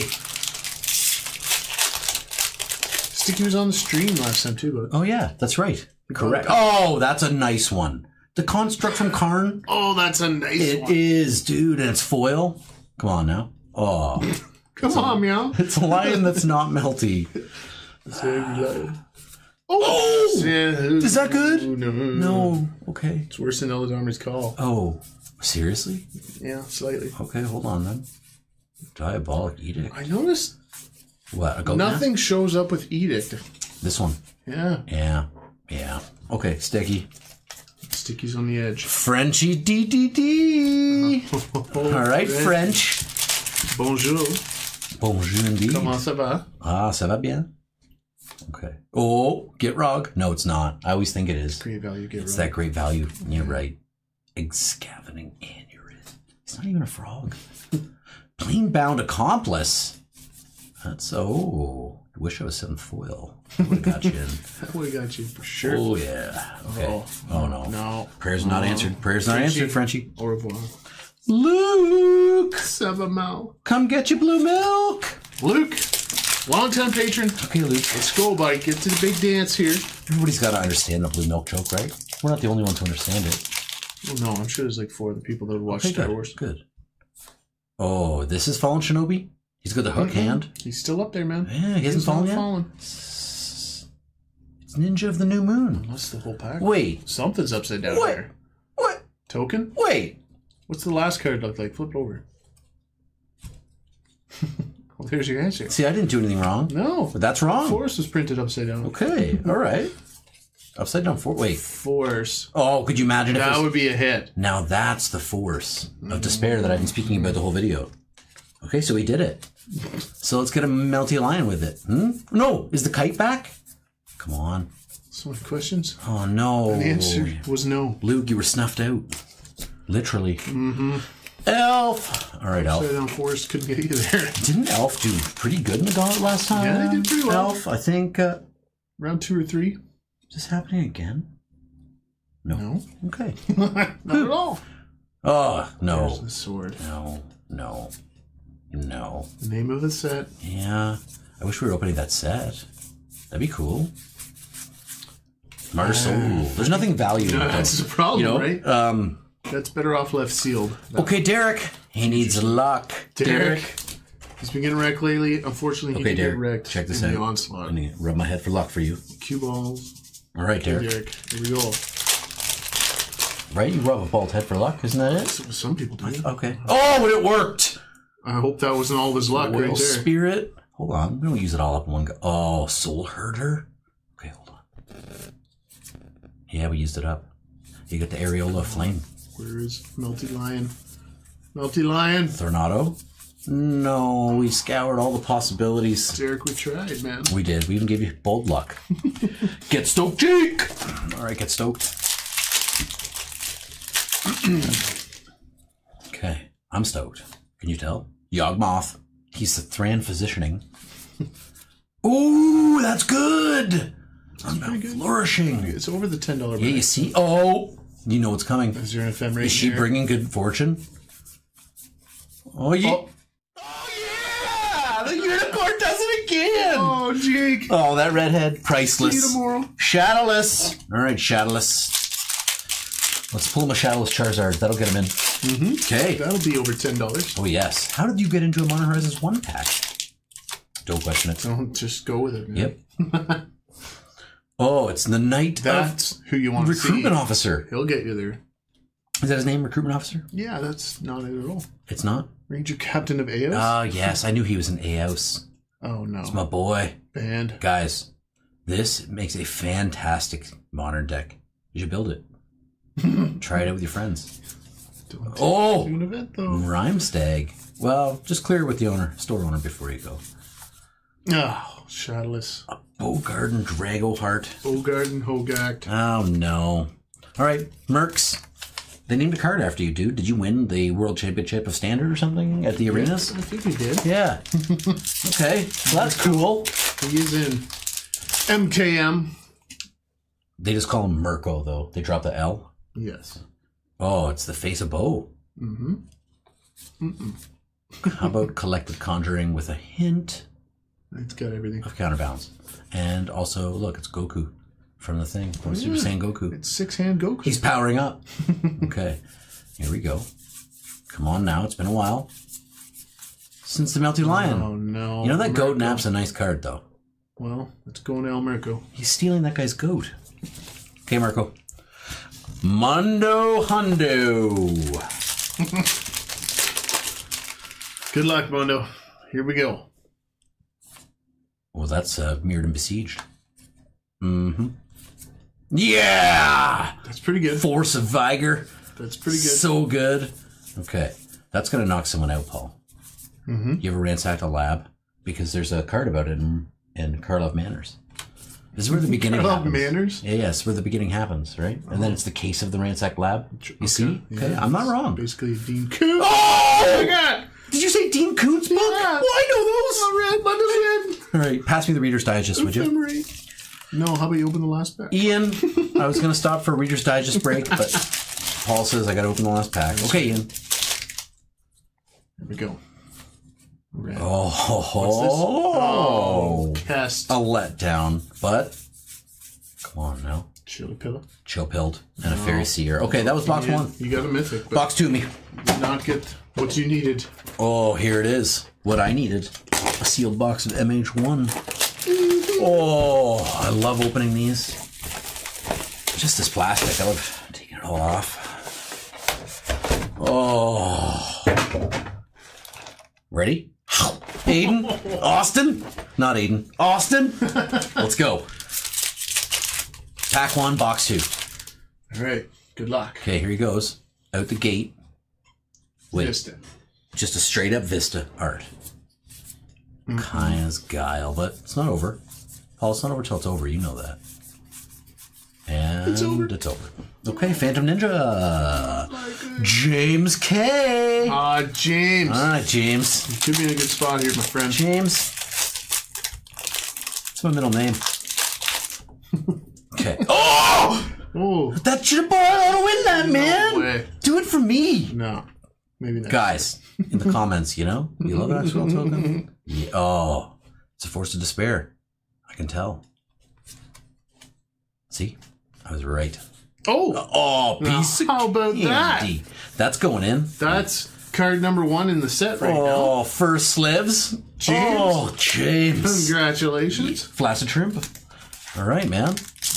[SPEAKER 1] Sticky was on the stream last time too, but
[SPEAKER 2] Oh, yeah, that's right. Correct. Oh, that's a nice one. The construct from Karn.
[SPEAKER 1] oh, that's a nice
[SPEAKER 2] It
[SPEAKER 1] one.
[SPEAKER 2] is, dude, and it's foil. Come on now. Oh, (laughs)
[SPEAKER 1] Come on, meow.
[SPEAKER 2] it's a lion that's not melty. (laughs)
[SPEAKER 1] Oh,
[SPEAKER 2] Is that good?
[SPEAKER 1] No,
[SPEAKER 2] No. Okay.
[SPEAKER 1] It's worse than Eladamri's call.
[SPEAKER 2] Oh, seriously?
[SPEAKER 1] Yeah, slightly.
[SPEAKER 2] Okay, hold on then. Diabolic edict.
[SPEAKER 1] I noticed
[SPEAKER 2] What? A goat mask?
[SPEAKER 1] nothing shows up with edict.
[SPEAKER 2] This one.
[SPEAKER 1] Yeah,
[SPEAKER 2] Yeah. Yeah. Okay, sticky.
[SPEAKER 1] Sticky's on the edge.
[SPEAKER 2] Frenchy DDD. (laughs) All right, French.
[SPEAKER 1] Bonjour.
[SPEAKER 2] Bonjour indeed.
[SPEAKER 1] Comment ça va?
[SPEAKER 2] Ah, ça va bien. Okay. Oh, get rug. No, it's not. I always think it is.
[SPEAKER 1] Great value. Get
[SPEAKER 2] It's
[SPEAKER 1] right.
[SPEAKER 2] that great value. You're right. Excavating Anurid. It's not even a frog. (laughs) Plain bound accomplice. That's oh. I wish I was seventh foil. Would have got you in. (laughs)
[SPEAKER 1] That would have got you for sure.
[SPEAKER 2] Oh yeah. Okay.
[SPEAKER 1] Oh,
[SPEAKER 2] Oh, no.
[SPEAKER 1] No.
[SPEAKER 2] Prayers not answered. Prayers not
[SPEAKER 1] Frenchie.
[SPEAKER 2] answered, Frenchie.
[SPEAKER 1] Au revoir.
[SPEAKER 2] Luke,
[SPEAKER 1] Seven mal.
[SPEAKER 2] come get your blue milk.
[SPEAKER 1] Luke, longtime patron.
[SPEAKER 2] Okay, Luke.
[SPEAKER 1] Let's go, buddy. Get to the big dance here.
[SPEAKER 2] Everybody's got to understand the blue milk joke, right? We're not the only ones to understand it.
[SPEAKER 1] Well, no, I'm sure there's like four of the people that would watch
[SPEAKER 2] Okay,
[SPEAKER 1] Star
[SPEAKER 2] good.
[SPEAKER 1] Wars.
[SPEAKER 2] Good. Oh, this is Fallen Shinobi. He's got the hook mm-hmm. hand.
[SPEAKER 1] He's still up there, man.
[SPEAKER 2] Yeah, he hasn't fallen yet.
[SPEAKER 1] fallen.
[SPEAKER 2] It's Ninja of the New Moon.
[SPEAKER 1] That's the whole pack.
[SPEAKER 2] Wait,
[SPEAKER 1] Something's upside down
[SPEAKER 2] What?
[SPEAKER 1] there.
[SPEAKER 2] what?
[SPEAKER 1] Token?
[SPEAKER 2] Wait.
[SPEAKER 1] What's the last card look like? Flip over. (laughs) well, there's your answer.
[SPEAKER 2] See, I didn't do anything wrong.
[SPEAKER 1] No.
[SPEAKER 2] But that's wrong.
[SPEAKER 1] Force was printed upside down.
[SPEAKER 2] Okay, all right. Upside down four. Wait.
[SPEAKER 1] Force.
[SPEAKER 2] Oh, could you imagine if
[SPEAKER 1] That would be a hit.
[SPEAKER 2] Now that's the force of despair that I've been speaking about the whole video. Okay, so we did it. So let's get a melty lion with it. Hmm? No, is the kite back? Come on.
[SPEAKER 1] So many questions.
[SPEAKER 2] Oh no.
[SPEAKER 1] The answer was no.
[SPEAKER 2] Luke, you were snuffed out. Literally. Mm-hmm. Elf. All right, Elf.
[SPEAKER 1] Upside down Force couldn't get you there. (laughs)
[SPEAKER 2] Didn't Elf do pretty good in the gauntlet last time?
[SPEAKER 1] Yeah, they did pretty well.
[SPEAKER 2] Elf, I think. Uh,
[SPEAKER 1] Round two or three?
[SPEAKER 2] is this happening again?
[SPEAKER 1] No. (laughs)
[SPEAKER 2] Okay. (laughs)
[SPEAKER 1] Not at all.
[SPEAKER 2] Oh
[SPEAKER 1] There's
[SPEAKER 2] no,
[SPEAKER 1] the sword.
[SPEAKER 2] no, no, no.
[SPEAKER 1] The name of the set.
[SPEAKER 2] Yeah, I wish we were opening that set. That'd be cool. Martyr Soul. There's nothing value in it.
[SPEAKER 1] That's the problem,
[SPEAKER 2] You know,
[SPEAKER 1] right?
[SPEAKER 2] um,
[SPEAKER 1] That's better off left sealed.
[SPEAKER 2] okay, Derek. He needs luck.
[SPEAKER 1] Derek. He's been getting wrecked lately. Unfortunately, he
[SPEAKER 2] Okay,
[SPEAKER 1] get
[SPEAKER 2] Derek.
[SPEAKER 1] wrecked
[SPEAKER 2] Check this
[SPEAKER 1] in
[SPEAKER 2] out.
[SPEAKER 1] the onslaught.
[SPEAKER 2] I'm gonna rub my head for luck for you.
[SPEAKER 1] Cue balls.
[SPEAKER 2] All right, Derek.
[SPEAKER 1] Derek. Here we go.
[SPEAKER 2] Right, you rub a bald head for luck, isn't that it?
[SPEAKER 1] That's what some people do.
[SPEAKER 2] Okay. Oh, it worked.
[SPEAKER 1] I hope that wasn't all of his luck right there.
[SPEAKER 2] spirit. Hold on, we don't use it all up in one go. Oh, soul herder. Okay, hold on. Yeah, we used it up. You got the areola of flame.
[SPEAKER 1] Where is Melty Lion? Melty Lion.
[SPEAKER 2] Tornado. No, we scoured all the possibilities.
[SPEAKER 1] Derek, we tried, man.
[SPEAKER 2] We did. We even gave you bold luck. (laughs) get stoked, Jake. All right, get stoked. (clears throat) okay. I'm stoked. Can you tell? Yawgmoth. He's the Thran physicianing. (laughs) Ooh, that's good. I'm
[SPEAKER 1] good.
[SPEAKER 2] flourishing.
[SPEAKER 1] It's over the ten dollar.
[SPEAKER 2] Yeah, you see? Oh, you know what's coming.
[SPEAKER 1] Is there an ephemerate?
[SPEAKER 2] Is she
[SPEAKER 1] here?
[SPEAKER 2] bringing good fortune? Oh, yeah.
[SPEAKER 1] Oh.
[SPEAKER 2] Oh, yeah! The unicorn does it again!
[SPEAKER 1] Oh, Jake.
[SPEAKER 2] Oh, that redhead. Priceless.
[SPEAKER 1] See you
[SPEAKER 2] Priceless.
[SPEAKER 1] tomorrow.
[SPEAKER 2] Shadowless. All right, Shadowless. Let's pull him a Shadowless Charizard. That'll get him in. Mm-hmm. Okay.
[SPEAKER 1] That'll be over ten dollars.
[SPEAKER 2] Oh, yes. How did you get into a Modern Horizons 1 pack? Don't question it.
[SPEAKER 1] Don't just go with it. Man.
[SPEAKER 2] Yep. (laughs) oh, it's the Knight of
[SPEAKER 1] That's who you want to see.
[SPEAKER 2] Recruitment Officer.
[SPEAKER 1] He'll get you there.
[SPEAKER 2] Is that his name, Recruitment Officer?
[SPEAKER 1] Yeah, that's not it at all.
[SPEAKER 2] It's not?
[SPEAKER 1] Ranger Captain of Eos.
[SPEAKER 2] Oh, ah, yes. I knew he was an Aos.
[SPEAKER 1] oh no, it's
[SPEAKER 2] My boy.
[SPEAKER 1] band.
[SPEAKER 2] Guys, this makes a fantastic modern deck. You should build it. (laughs) Try it out with your friends.
[SPEAKER 1] Don't
[SPEAKER 2] Oh!
[SPEAKER 1] event though.
[SPEAKER 2] Rhyme Stag. Well, just clear it with the owner, store owner before you go.
[SPEAKER 1] Oh, Shadowless.
[SPEAKER 2] A Bogardan Dragonheart.
[SPEAKER 1] Bogarden Hogakt.
[SPEAKER 2] Oh no. All right, Mercs. They named a card after you, dude. Did you win the World Championship of Standard or something at the arenas?
[SPEAKER 1] I think he did.
[SPEAKER 2] Yeah. (laughs) okay, well, that's cool.
[SPEAKER 1] He is in MKM.
[SPEAKER 2] They just call him Merco, though. They drop the L.
[SPEAKER 1] Yes.
[SPEAKER 2] Oh, it's the face of Bo.
[SPEAKER 1] Mm-hmm.
[SPEAKER 2] How about collected conjuring with a hint
[SPEAKER 1] It's got everything.
[SPEAKER 2] of counterbalance? And also, look, it's Goku from the thing, from Super
[SPEAKER 1] yeah.
[SPEAKER 2] Saiyan Goku.
[SPEAKER 1] It's six hand Goku.
[SPEAKER 2] He's powering up. (laughs) okay, here we go. Come on now, it's been a while since the Melty Lion.
[SPEAKER 1] Oh no.
[SPEAKER 2] you know that goat nap's a nice card, though.
[SPEAKER 1] Well, let's go El Mirko.
[SPEAKER 2] He's stealing that guy's goat. Okay, Marco. Mondo Hundo. (laughs)
[SPEAKER 1] Good luck, Mondo. Here we go.
[SPEAKER 2] Well, that's uh, mirrored and besieged. Mm-hmm. Yeah!
[SPEAKER 1] That's pretty good.
[SPEAKER 2] Force of Vigor.
[SPEAKER 1] That's pretty good.
[SPEAKER 2] So good. Okay. That's going to knock someone out, Paul. Mm-hmm. You ever ransacked a lab? Because there's a card about it in, in Karlov Manors. This is where the beginning
[SPEAKER 1] Karlov
[SPEAKER 2] happens.
[SPEAKER 1] Manners?
[SPEAKER 2] Yeah, yeah, where the beginning happens, right? And then it's the case of the ransacked lab. You see? Okay,
[SPEAKER 1] yeah.
[SPEAKER 2] I'm not wrong.
[SPEAKER 1] Basically, Dean Coon.
[SPEAKER 2] Oh!
[SPEAKER 1] my God!
[SPEAKER 2] Did you say Dean Koontz book?
[SPEAKER 1] Yeah.
[SPEAKER 2] Well, I know those. All right, pass me the Reader's Digest, would you?
[SPEAKER 1] No, how about you open the last pack?
[SPEAKER 2] Ian, I was going to stop for a Reader's Digest break, but Paul says I got to open the last pack. Okay, Ian.
[SPEAKER 1] Here we go. Red.
[SPEAKER 2] Oh,
[SPEAKER 1] What's this? Oh, oh, cast.
[SPEAKER 2] a letdown, but come on now.
[SPEAKER 1] Chillerpillar.
[SPEAKER 2] Chill pilled and a fairy seer. Okay, that was box
[SPEAKER 1] Yeah,
[SPEAKER 2] one.
[SPEAKER 1] You got a mythic, but
[SPEAKER 2] Box two, me.
[SPEAKER 1] did not get what you needed.
[SPEAKER 2] Oh, here it is. What I needed. A sealed box of MH1. Oh, I love opening these. Just this plastic. I love taking it all off. Oh. Ready? Aiden? Austin? Not Aiden. Austin? Let's go. Pack one, box two.
[SPEAKER 1] All right. Good luck.
[SPEAKER 2] Okay, here he goes. Out the gate. Wait.
[SPEAKER 1] Vista.
[SPEAKER 2] Just a straight up Vista art. Kaya's guile, but it's not over. Paul, it's not over till it's over. You know that. And
[SPEAKER 1] It's over.
[SPEAKER 2] It's over. Okay, Phantom Ninja. James K.
[SPEAKER 1] Ah, James.
[SPEAKER 2] All right, James.
[SPEAKER 1] Could be in a good spot here, my friend.
[SPEAKER 2] James. It's my middle name. Okay. Oh! (laughs)
[SPEAKER 1] Oh,
[SPEAKER 2] That should have bought out to win that, man.
[SPEAKER 1] way.
[SPEAKER 2] Do it for me.
[SPEAKER 1] no. Maybe.
[SPEAKER 2] Guys, in the comments, you know, you love Axel Token. Yeah, oh, it's a force of despair. I can tell. See, I was right.
[SPEAKER 1] Oh, uh,
[SPEAKER 2] Oh, piece of
[SPEAKER 1] how about that?
[SPEAKER 2] That's going in.
[SPEAKER 1] That's card number one in the set right now.
[SPEAKER 2] Oh, first slivs.
[SPEAKER 1] James.
[SPEAKER 2] Oh, James.
[SPEAKER 1] Congratulations.
[SPEAKER 2] Flaccid shrimp. All right, man.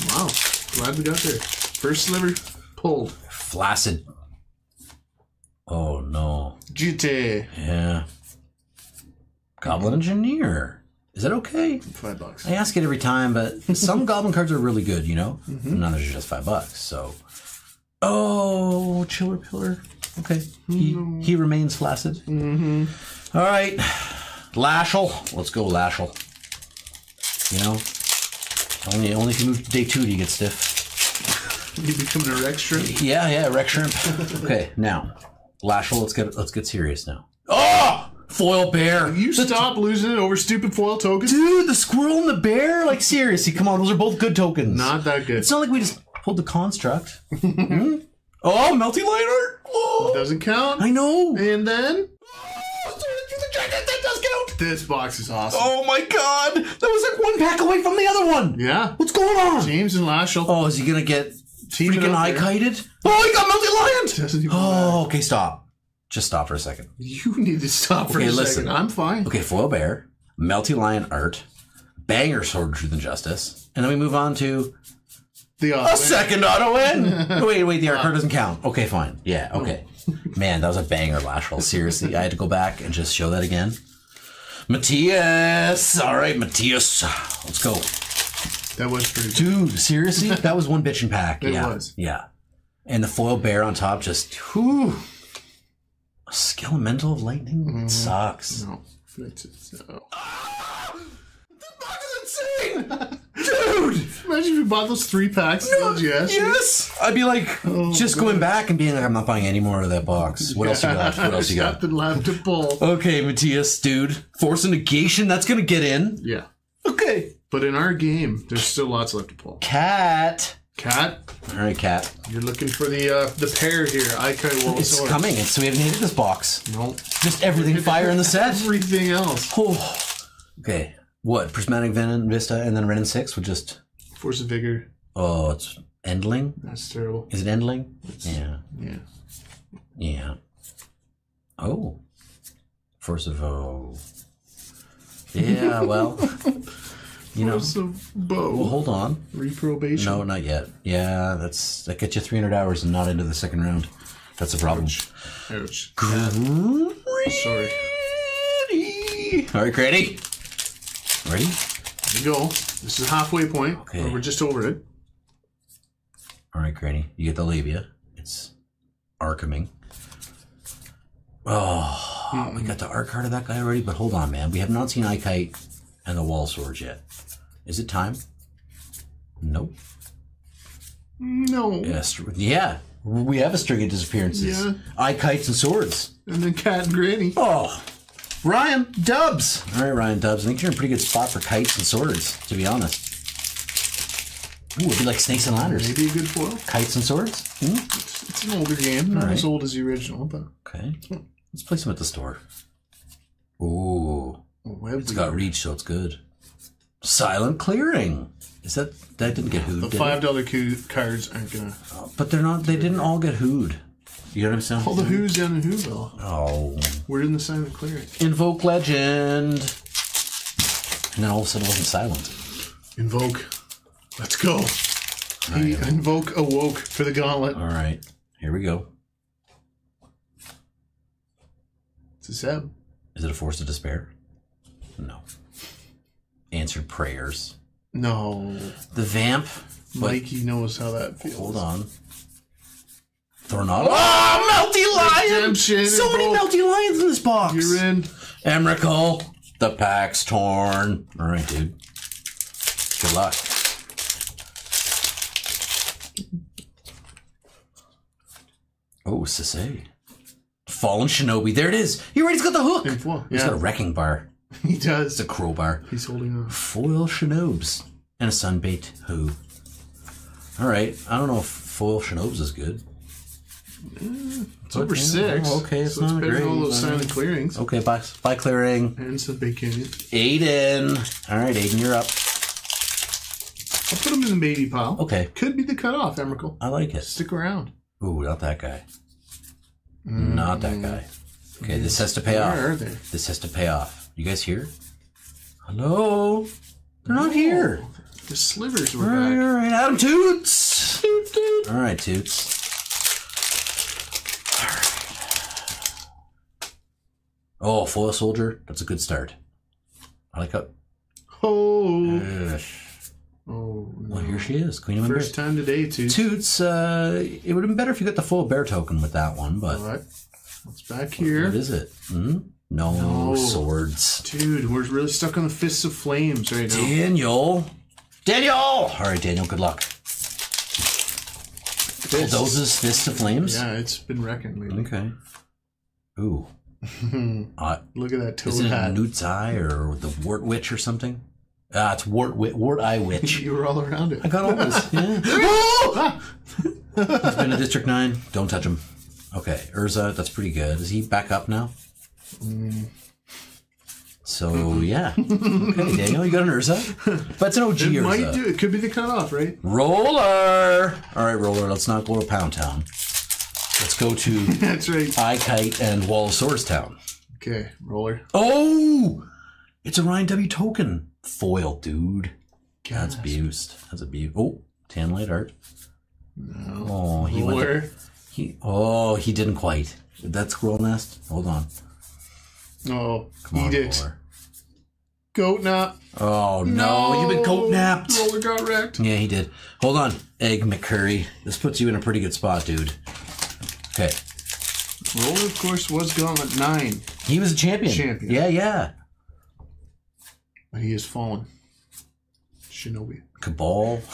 [SPEAKER 1] Wow. Glad we got there. First sliver pulled.
[SPEAKER 2] Flaccid. Oh no.
[SPEAKER 1] GT.
[SPEAKER 2] Yeah. Goblin Engineer. Is that okay?
[SPEAKER 1] Five bucks.
[SPEAKER 2] I ask it every time, but (laughs) some goblin cards are really good, you know? And others are just five bucks, so. Oh, Chillerpillar. Okay. He, he remains flaccid. Mm-hmm. All right. Lashel. Let's go, Lashel. You know? Only, only if you move to day two do you get stiff. (laughs)
[SPEAKER 1] You become a Rex shrimp?
[SPEAKER 2] Yeah, yeah, Rex Shrimp. okay, now. Lashel, let's get let's get serious now. Oh, foil bear.
[SPEAKER 1] You stop losing it over stupid foil tokens.
[SPEAKER 2] Dude, the squirrel and the bear? Like, seriously, come on, those are both good tokens.
[SPEAKER 1] Not that good.
[SPEAKER 2] It's not like we just pulled the construct. (laughs) Hmm? Oh, melty light art! Oh,
[SPEAKER 1] Doesn't count.
[SPEAKER 2] I know!
[SPEAKER 1] And then
[SPEAKER 2] That does count!
[SPEAKER 1] this box is awesome.
[SPEAKER 2] Oh my god! That was like one pack away from the other one!
[SPEAKER 1] Yeah.
[SPEAKER 2] What's going on?
[SPEAKER 1] James and Lashel.
[SPEAKER 2] Oh, is he gonna get
[SPEAKER 1] Teaming
[SPEAKER 2] freaking eye kited? Oh, he got melty lion! Oh, okay, stop. Just stop for a second.
[SPEAKER 1] You need to stop for
[SPEAKER 2] Okay,
[SPEAKER 1] a
[SPEAKER 2] listen.
[SPEAKER 1] second. I'm fine.
[SPEAKER 2] Okay, foil bear, melty lion art, banger sword of truth and justice, and then we move on to
[SPEAKER 1] The
[SPEAKER 2] A
[SPEAKER 1] auto
[SPEAKER 2] second auto win. (laughs) wait, wait, the art card ah. doesn't count. Okay, fine. Yeah, okay. (laughs) Man, that was a banger lash roll. Seriously, I had to go back and just show that again. Matthias. All right, Matthias. Let's go.
[SPEAKER 1] That was pretty good.
[SPEAKER 2] Dude, seriously? (laughs) That was one bitchin' pack.
[SPEAKER 1] It
[SPEAKER 2] yeah.
[SPEAKER 1] was.
[SPEAKER 2] Yeah. And the foil bear on top just, whew. A skelemental of lightning
[SPEAKER 1] Mm-hmm.
[SPEAKER 2] sucks.
[SPEAKER 1] No. It's, it's, uh,
[SPEAKER 2] This box is insane! Dude!
[SPEAKER 1] imagine if you bought those three packs. No, yes.
[SPEAKER 2] Yes! I'd be like, just going back and being like, I'm not buying any more of that box. What else you got? What else you got? (laughs)
[SPEAKER 1] Nothing left to pull.
[SPEAKER 2] Okay, Matthias, dude. Force of negation, that's gonna get in.
[SPEAKER 1] Yeah.
[SPEAKER 2] Okay.
[SPEAKER 1] But in our game, there's still lots left to pull.
[SPEAKER 2] Cat.
[SPEAKER 1] Cat,
[SPEAKER 2] Alright, cat.
[SPEAKER 1] you're looking for the uh, the pair here. Ikai World
[SPEAKER 2] It's
[SPEAKER 1] Sword.
[SPEAKER 2] coming. It's, so we haven't hated this box.
[SPEAKER 1] No.
[SPEAKER 2] Just everything fire in the set.
[SPEAKER 1] Everything else.
[SPEAKER 2] Oh. Okay. What? Prismatic Venom, Vista, and then Wrenn and 6 would just.
[SPEAKER 1] Force of Vigor.
[SPEAKER 2] Oh, it's Endling?
[SPEAKER 1] That's terrible.
[SPEAKER 2] Is it Endling? Yeah.
[SPEAKER 1] Yeah.
[SPEAKER 2] Yeah. Oh. Force of. Oh. Yeah, well. (laughs) You know.
[SPEAKER 1] Force of Bow.
[SPEAKER 2] Well, hold on.
[SPEAKER 1] Reprobation.
[SPEAKER 2] No, not yet. Yeah, that's that gets you 300 hours and not into the second round. That's a problem.
[SPEAKER 1] Ouch.
[SPEAKER 2] Sorry. All right, ready? Ready?
[SPEAKER 1] Here we go. This is halfway point.
[SPEAKER 2] Okay.
[SPEAKER 1] We're just over it.
[SPEAKER 2] All right, Granny. You get the labia. It's arcoming. Oh, we mm-hmm. got the art card of that guy already, but hold on, man. We have not seen Ikite and the wall swords yet. Is it time? Nope.
[SPEAKER 1] No.
[SPEAKER 2] Yes. Yeah. We have a string of disappearances.
[SPEAKER 1] Yeah.
[SPEAKER 2] Ikites and swords.
[SPEAKER 1] And then Cat and Granny.
[SPEAKER 2] Oh, Ryan Dubs. All right, Ryan Dubs. I think you're in a pretty good spot for kites and swords, to be honest. Ooh, it'd be like snakes and ladders.
[SPEAKER 1] Maybe a good foil.
[SPEAKER 2] Kites and swords. Hmm?
[SPEAKER 1] It's, it's an older game. Not
[SPEAKER 2] All
[SPEAKER 1] as old as the original, but
[SPEAKER 2] Okay. Let's place them at the store. Ooh,
[SPEAKER 1] web
[SPEAKER 2] it's got reach, so it's good. Silent clearing. Is that that didn't get hooed?
[SPEAKER 1] The five dollar cards aren't gonna.
[SPEAKER 2] Oh, but they're not. They didn't all get hooed. You know what I'm saying?
[SPEAKER 1] All the who's down in Whoville.
[SPEAKER 2] Oh,
[SPEAKER 1] We're in the silent clearing.
[SPEAKER 2] invoke legend. And then all of a sudden, it wasn't silent.
[SPEAKER 1] Invoke. Let's go. He invoke awoke for the gauntlet.
[SPEAKER 2] All right, here we go.
[SPEAKER 1] It's a Seb.
[SPEAKER 2] Is it a force of despair? No. Answered prayers.
[SPEAKER 1] No.
[SPEAKER 2] The vamp.
[SPEAKER 1] Mikey knows how that feels.
[SPEAKER 2] hold on. Thornado. Oh, melty lion!
[SPEAKER 1] Redemption
[SPEAKER 2] So many melty lions in this box.
[SPEAKER 1] You're in.
[SPEAKER 2] Emrakul. The pack's torn. All right, dude. Good luck. Oh, Sasay. Fallen Shinobi. There it is. He already's got the hook.
[SPEAKER 1] Foil.
[SPEAKER 2] He's
[SPEAKER 1] Yeah.
[SPEAKER 2] got a wrecking bar. (laughs)
[SPEAKER 1] He does.
[SPEAKER 2] It's a crowbar.
[SPEAKER 1] He's holding a
[SPEAKER 2] Foil Shinobes. And a Sunbait Who. Alright. I don't know if Foil Shinobes is good.
[SPEAKER 1] It's over six.
[SPEAKER 2] Oh, okay, it's
[SPEAKER 1] so it's
[SPEAKER 2] not
[SPEAKER 1] better than all
[SPEAKER 2] great.
[SPEAKER 1] those silent clearings.
[SPEAKER 2] Okay, bye, by clearing.
[SPEAKER 1] And some big canyon.
[SPEAKER 2] Aiden. Alright, Aiden, you're up.
[SPEAKER 1] I'll put him in the baby pile.
[SPEAKER 2] Okay.
[SPEAKER 1] Could be the cutoff, Emrakul.
[SPEAKER 2] I like it.
[SPEAKER 1] Stick around.
[SPEAKER 2] Ooh, not that guy. Not that mm. guy. Okay, this has to pay
[SPEAKER 1] Where
[SPEAKER 2] off.
[SPEAKER 1] are they?
[SPEAKER 2] This has to pay off. You guys here? Hello? They're not here.
[SPEAKER 1] The slivers were
[SPEAKER 2] All right,
[SPEAKER 1] back.
[SPEAKER 2] all right, Adam Toots. All right, Toots. Oh, foil soldier. That's a good start. I like how.
[SPEAKER 1] Oh.
[SPEAKER 2] Ugh.
[SPEAKER 1] Oh.
[SPEAKER 2] Well, here she is, Queen of
[SPEAKER 1] First
[SPEAKER 2] Bears.
[SPEAKER 1] time today, too.
[SPEAKER 2] Toots. Uh, it would have been better if you got the full bear token with that one, but
[SPEAKER 1] All right. What's back
[SPEAKER 2] what
[SPEAKER 1] what
[SPEAKER 2] is it? Hmm? No,
[SPEAKER 1] No.
[SPEAKER 2] swords.
[SPEAKER 1] Dude, we're really stuck on the Fists of Flames right now.
[SPEAKER 2] Daniel. Daniel. All right, Daniel. Good luck.
[SPEAKER 1] Fists.
[SPEAKER 2] Those is fists of flames.
[SPEAKER 1] Yeah, it's been wrecking lately.
[SPEAKER 2] Okay. Ooh. (laughs) Uh,
[SPEAKER 1] Look at that toad
[SPEAKER 2] is it a
[SPEAKER 1] hat.
[SPEAKER 2] newt's eye or the wart witch or something? Ah, it's wart wi- wart eye (laughs) witch.
[SPEAKER 1] you were all around it.
[SPEAKER 2] I got all (laughs) this. Yeah. He's been to District 9. Don't touch him. Okay, Urza, that's pretty good. Is he back up now? So, yeah. Okay, Daniel, you got an Urza? But it's an OG
[SPEAKER 1] It
[SPEAKER 2] Urza.
[SPEAKER 1] might do. It could be the cutoff, right?
[SPEAKER 2] Roller! All right, Roller, let's not go to Pound Town. Let's go to (laughs)
[SPEAKER 1] That's right.
[SPEAKER 2] Eye Kite and Wall of Swords Town.
[SPEAKER 1] Okay, roller.
[SPEAKER 2] Oh! It's a Ryan W. token. Foil, dude. That's abused. That's abused. Oh, tan light art. No. Oh, he went.
[SPEAKER 1] Roller.
[SPEAKER 2] He oh, he didn't quite. Did that squirrel nest? Hold on.
[SPEAKER 1] Oh,
[SPEAKER 2] Come on,
[SPEAKER 1] eat it.
[SPEAKER 2] Roller.
[SPEAKER 1] Goat nap.
[SPEAKER 2] Oh no, you've been coat napped.
[SPEAKER 1] Oh, Roller got wrecked.
[SPEAKER 2] Yeah, he did. Hold on, Egg McCurry. This puts you in a pretty good spot, dude. Okay,
[SPEAKER 1] Roller, of course, was gone at nine,
[SPEAKER 2] he was a champion.
[SPEAKER 1] Champion.
[SPEAKER 2] Yeah, yeah.
[SPEAKER 1] but he has fallen. Shinobi.
[SPEAKER 2] Cabal (laughs)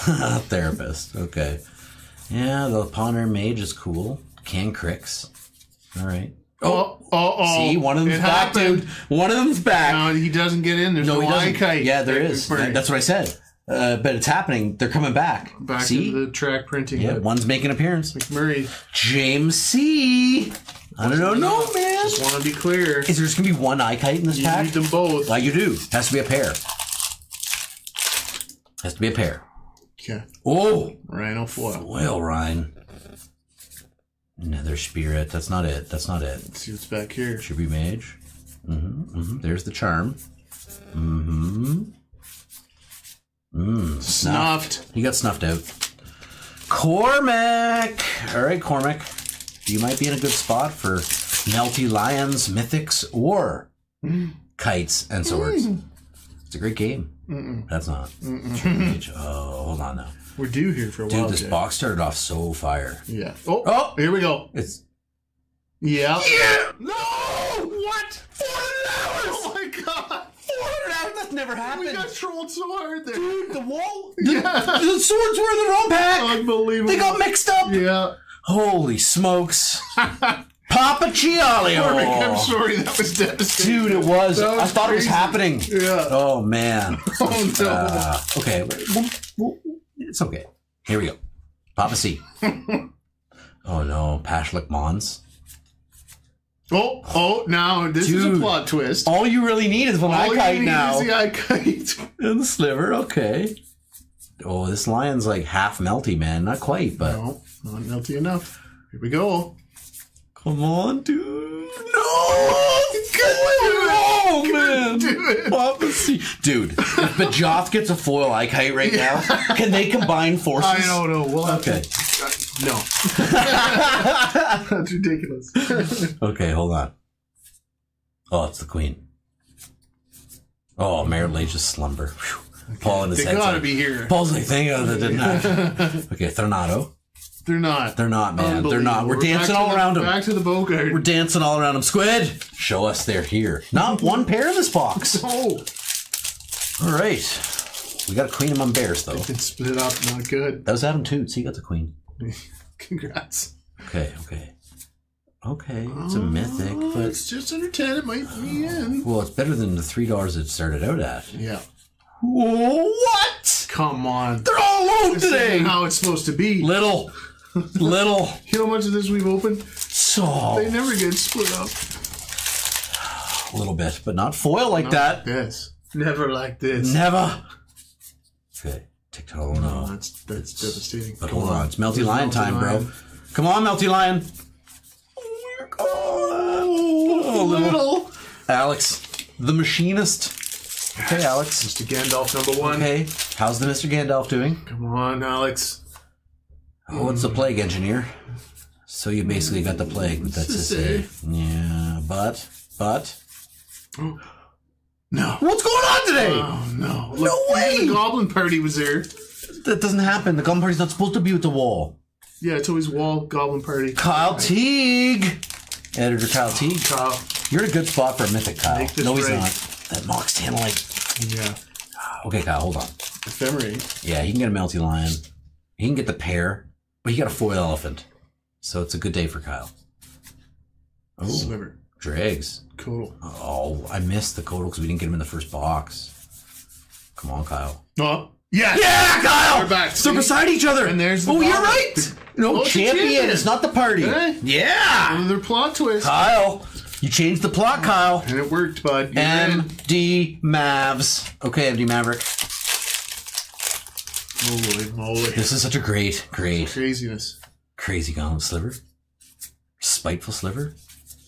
[SPEAKER 2] therapist. Okay. Yeah, the Ponder Mage is cool. Can Cricks. All right.
[SPEAKER 1] Oh, oh, oh.
[SPEAKER 2] See, one of them's
[SPEAKER 1] it
[SPEAKER 2] back,
[SPEAKER 1] happened.
[SPEAKER 2] dude. One of them's back.
[SPEAKER 1] No, he doesn't get in. There's no,
[SPEAKER 2] No, he doesn't.
[SPEAKER 1] kite.
[SPEAKER 2] Yeah, there is. That's what I said. Uh, but it's happening. They're coming back.
[SPEAKER 1] Back
[SPEAKER 2] See?
[SPEAKER 1] to the track printing.
[SPEAKER 2] yeah, one's making an appearance.
[SPEAKER 1] Murray.
[SPEAKER 2] James C. I don't know, no man.
[SPEAKER 1] Just want to be clear.
[SPEAKER 2] Is there just gonna be one eye kite in this
[SPEAKER 1] You
[SPEAKER 2] pack?
[SPEAKER 1] need them both.
[SPEAKER 2] Like you do. Has to be a pair. Has to be a pair.
[SPEAKER 1] Okay.
[SPEAKER 2] Oh,
[SPEAKER 1] Rhino foil.
[SPEAKER 2] well, Ryan. Nether spirit. That's not it. That's not it.
[SPEAKER 1] Let's see what's back here.
[SPEAKER 2] Should be mage. Mm-hmm, mm-hmm. There's the charm. Mm-hmm. Mm.
[SPEAKER 1] Snuffed.
[SPEAKER 2] He got snuffed out. Cormac. All right, Cormac. You might be in a good spot for melty lions, mythics, or (gasps) kites and swords. It's a great game. That's not. Mage. Oh, hold on now.
[SPEAKER 1] We're due here for a
[SPEAKER 2] Dude,
[SPEAKER 1] while.
[SPEAKER 2] Dude, this
[SPEAKER 1] Jay.
[SPEAKER 2] box started off so fire.
[SPEAKER 1] Yeah. Oh,
[SPEAKER 2] Oh!
[SPEAKER 1] here we go.
[SPEAKER 2] It's
[SPEAKER 1] Yeah.
[SPEAKER 2] yeah.
[SPEAKER 1] No! What?
[SPEAKER 2] Four hundred hours.
[SPEAKER 1] Oh my god!
[SPEAKER 2] Four hundred hours. That's never happened.
[SPEAKER 1] We got trolled so hard there.
[SPEAKER 2] Dude, the wall.
[SPEAKER 1] Yeah.
[SPEAKER 2] The swords were in the wrong pack.
[SPEAKER 1] Unbelievable.
[SPEAKER 2] They got mixed up.
[SPEAKER 1] Yeah.
[SPEAKER 2] Holy smokes. (laughs) Papa
[SPEAKER 1] Perfect. I'm sorry. That was devastating.
[SPEAKER 2] Dude, it was.
[SPEAKER 1] Was
[SPEAKER 2] I thought it was happening.
[SPEAKER 1] Yeah.
[SPEAKER 2] Oh, man. (laughs)
[SPEAKER 1] Oh no.
[SPEAKER 2] Uh, okay. well, It's okay. Here we go. Papa C. (laughs) oh, no. Pashalik Mons.
[SPEAKER 1] oh, oh, now this is a plot twist.
[SPEAKER 2] All you really need is one eye
[SPEAKER 1] All you
[SPEAKER 2] kite
[SPEAKER 1] need
[SPEAKER 2] now.
[SPEAKER 1] is the eye kite. (laughs)
[SPEAKER 2] And the sliver. Okay. Oh, this lion's like half melty, man. Not quite, but.
[SPEAKER 1] No, not melty enough. Here we go.
[SPEAKER 2] Come on, dude. No! Oh, man.
[SPEAKER 1] Do it.
[SPEAKER 2] Papa C. Dude, if Bajoth gets a foil eye kite right now, can they combine forces?
[SPEAKER 1] I don't know. We'll have
[SPEAKER 2] Okay.
[SPEAKER 1] to. No. (laughs) That's ridiculous.
[SPEAKER 2] Okay, hold on. Oh, it's the queen. Oh, Mayor just slumber. Whew. Paul in his
[SPEAKER 1] they
[SPEAKER 2] head's
[SPEAKER 1] gotta
[SPEAKER 2] like,
[SPEAKER 1] be here.
[SPEAKER 2] Paul's like, thank God that didn't happen. (laughs) okay, Thornado.
[SPEAKER 1] They're not.
[SPEAKER 2] They're not, man. They're not. We're
[SPEAKER 1] Unbelievable.
[SPEAKER 2] dancing all
[SPEAKER 1] the-
[SPEAKER 2] around them.
[SPEAKER 1] Back to the Bogart.
[SPEAKER 2] We're dancing all around them. Squid, show us they're here. Not one pair in this box. (laughs)
[SPEAKER 1] oh,
[SPEAKER 2] All right. We got a queen among bears, though.
[SPEAKER 1] it's split up. Not good.
[SPEAKER 2] That was Adam Toots. He got the queen. (laughs)
[SPEAKER 1] Congrats.
[SPEAKER 2] Okay, okay. Okay, it's a oh, mythic,
[SPEAKER 1] Oh,
[SPEAKER 2] but
[SPEAKER 1] it's just under ten. It might be in.
[SPEAKER 2] well, it's better than the three dollars it started out at.
[SPEAKER 1] Yeah.
[SPEAKER 2] What?
[SPEAKER 1] Come on.
[SPEAKER 2] They're all alone today.
[SPEAKER 1] how it's supposed to be.
[SPEAKER 2] Little, little. (laughs)
[SPEAKER 1] You know how much of this we've opened?
[SPEAKER 2] So
[SPEAKER 1] They never get split up.
[SPEAKER 2] a little bit, but not foil like that.
[SPEAKER 1] This. Never like this.
[SPEAKER 2] Never. Okay, TikTok. Oh
[SPEAKER 1] Oh,
[SPEAKER 2] no.
[SPEAKER 1] that's that's devastating.
[SPEAKER 2] But
[SPEAKER 1] Come
[SPEAKER 2] hold on, it's Melty
[SPEAKER 1] There's
[SPEAKER 2] Lion
[SPEAKER 1] Melty
[SPEAKER 2] time,
[SPEAKER 1] Lion.
[SPEAKER 2] bro. Come on, Melty Lion. Oh, oh, little
[SPEAKER 1] Little.
[SPEAKER 2] Alex, the machinist. Okay, Alex.
[SPEAKER 1] Mr. Gandalf number one.
[SPEAKER 2] Okay, how's the Mr. Gandalf doing?
[SPEAKER 1] Come on, Alex.
[SPEAKER 2] Oh, what's the plague, engineer? So you basically got the plague, but that's to say. Yeah, but, but.
[SPEAKER 1] No.
[SPEAKER 2] What's going on today?
[SPEAKER 1] Oh no.
[SPEAKER 2] No way!
[SPEAKER 1] The goblin party was there.
[SPEAKER 2] that doesn't happen. The goblin party's not supposed to be with the wall.
[SPEAKER 1] Yeah, it's always wall goblin party.
[SPEAKER 2] Kyle Teague! Editor Kyle Teague.
[SPEAKER 1] Kyle.
[SPEAKER 2] You're in a good spot for a mythic, Kyle.
[SPEAKER 1] Make this
[SPEAKER 2] No, he's
[SPEAKER 1] right.
[SPEAKER 2] not. That Mox Tantalite.
[SPEAKER 1] Yeah.
[SPEAKER 2] Okay, Kyle, hold on.
[SPEAKER 1] Ephemerate.
[SPEAKER 2] Yeah, he can get a Melty Lion. He can get the pair, but he got a foil elephant. So it's a good day for Kyle. Oh,
[SPEAKER 1] Sliver.
[SPEAKER 2] Dregs. Oh, I missed the Kodal because we didn't get him in the first box. Come on, Kyle.
[SPEAKER 1] Oh, yeah.
[SPEAKER 2] Yeah, Kyle!
[SPEAKER 1] They're back,
[SPEAKER 2] They're beside each other.
[SPEAKER 1] And there's the
[SPEAKER 2] oh, you're right. No,
[SPEAKER 1] Oh, it's a
[SPEAKER 2] champion.
[SPEAKER 1] champion.
[SPEAKER 2] It's not the party.
[SPEAKER 1] Hey.
[SPEAKER 2] Yeah.
[SPEAKER 1] Another plot twist.
[SPEAKER 2] Kyle, you changed the plot, Kyle.
[SPEAKER 1] And it worked, bud. You're in.
[SPEAKER 2] MD Mavs. Okay, MD Maverick.
[SPEAKER 1] Holy moly.
[SPEAKER 2] This is such a great, great,
[SPEAKER 1] Craziness.
[SPEAKER 2] crazy gauntlet sliver. Spiteful sliver.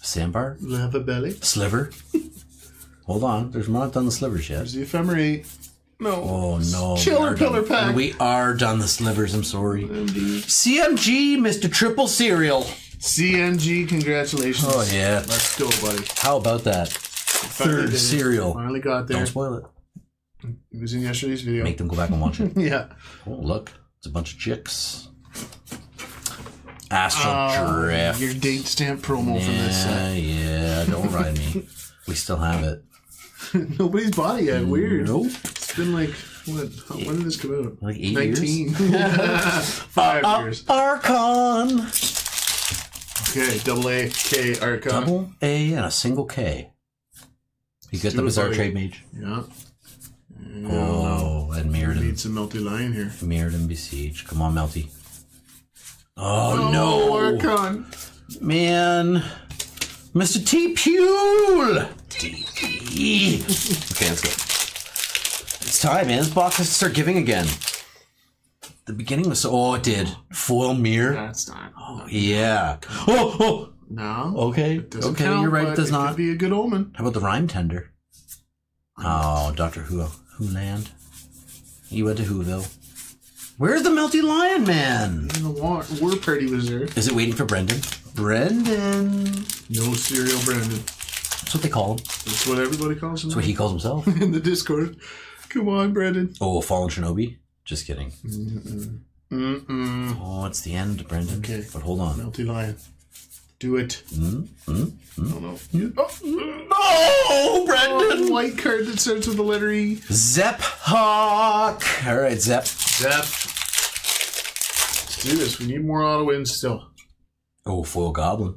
[SPEAKER 2] Sandbar.
[SPEAKER 1] Lavabelly.
[SPEAKER 2] Sliver. (laughs) Hold on. There's not done the slivers yet.
[SPEAKER 1] There's the ephemerate. No.
[SPEAKER 2] Oh no.
[SPEAKER 1] Chillerpillar
[SPEAKER 2] done-
[SPEAKER 1] pack.
[SPEAKER 2] We are done the slivers, I'm sorry.
[SPEAKER 1] MD.
[SPEAKER 2] CMG, Mr. Triple Cereal.
[SPEAKER 1] CMG, congratulations.
[SPEAKER 2] Oh yeah.
[SPEAKER 1] Let's go, buddy.
[SPEAKER 2] How about that? Third cereal.
[SPEAKER 1] Finally got there.
[SPEAKER 2] Don't spoil it.
[SPEAKER 1] It was in yesterday's video.
[SPEAKER 2] Make them go back and watch it. (laughs)
[SPEAKER 1] yeah.
[SPEAKER 2] Oh, look. It's a bunch of chicks. Astral
[SPEAKER 1] Oh,
[SPEAKER 2] Drift.
[SPEAKER 1] your date stamp promo from this set.
[SPEAKER 2] Yeah, yeah, don't ride me. (laughs) We still have it. (laughs)
[SPEAKER 1] Nobody's bought it yet. Weird.
[SPEAKER 2] Nope.
[SPEAKER 1] It's been like, what? When did this come out?
[SPEAKER 2] Like eight
[SPEAKER 1] 19. Five
[SPEAKER 2] Uh,
[SPEAKER 1] years.
[SPEAKER 2] Archon.
[SPEAKER 1] Okay, double A, K, Arca.
[SPEAKER 2] Double A and a single K. You get the Bizarre. Trade Mage.
[SPEAKER 1] Yeah.
[SPEAKER 2] Oh, and Mirrodin.
[SPEAKER 1] Need some Melty lion here.
[SPEAKER 2] Mirrodin Besiege. Come on, Melty. Oh,
[SPEAKER 1] Oh,
[SPEAKER 2] no.
[SPEAKER 1] Archon.
[SPEAKER 2] Man. Mr. T. Pule. D. Okay, let's go. It's time, man. This box has to start giving again. The beginning was so. Oh, it did. Foil mirror.
[SPEAKER 1] That's not.
[SPEAKER 2] Oh, yeah. Oh, oh.
[SPEAKER 1] No.
[SPEAKER 2] Okay.
[SPEAKER 1] Doesn't
[SPEAKER 2] Okay,
[SPEAKER 1] count,
[SPEAKER 2] you're right.
[SPEAKER 1] but
[SPEAKER 2] It does
[SPEAKER 1] Could
[SPEAKER 2] not.
[SPEAKER 1] be a good omen.
[SPEAKER 2] How about the Rime Tender? Oh, Doctor Who. Who land? You went to Whoville. Where's the Melty Lion Man?
[SPEAKER 1] And the war, war party was there.
[SPEAKER 2] Is it waiting for Brendan? Brendan.
[SPEAKER 1] No cereal Brendan.
[SPEAKER 2] That's what they call him.
[SPEAKER 1] That's what everybody calls him
[SPEAKER 2] That's what he calls himself. (laughs)
[SPEAKER 1] in the Discord. Come on, Brendan.
[SPEAKER 2] Oh, Fallen Shinobi? Just kidding.
[SPEAKER 1] Mm-mm.
[SPEAKER 2] Oh, it's the end, Brendan.
[SPEAKER 1] Okay.
[SPEAKER 2] But hold on.
[SPEAKER 1] Melty lion. Do it.
[SPEAKER 2] Mm, mm.
[SPEAKER 1] Oh no. Oh,
[SPEAKER 2] Oh,
[SPEAKER 1] oh, white card that starts with the letter E.
[SPEAKER 2] Zep Hawk. All right, Zep.
[SPEAKER 1] Zep. Let's do this. We need more auto wins still.
[SPEAKER 2] Oh, Foil Goblin.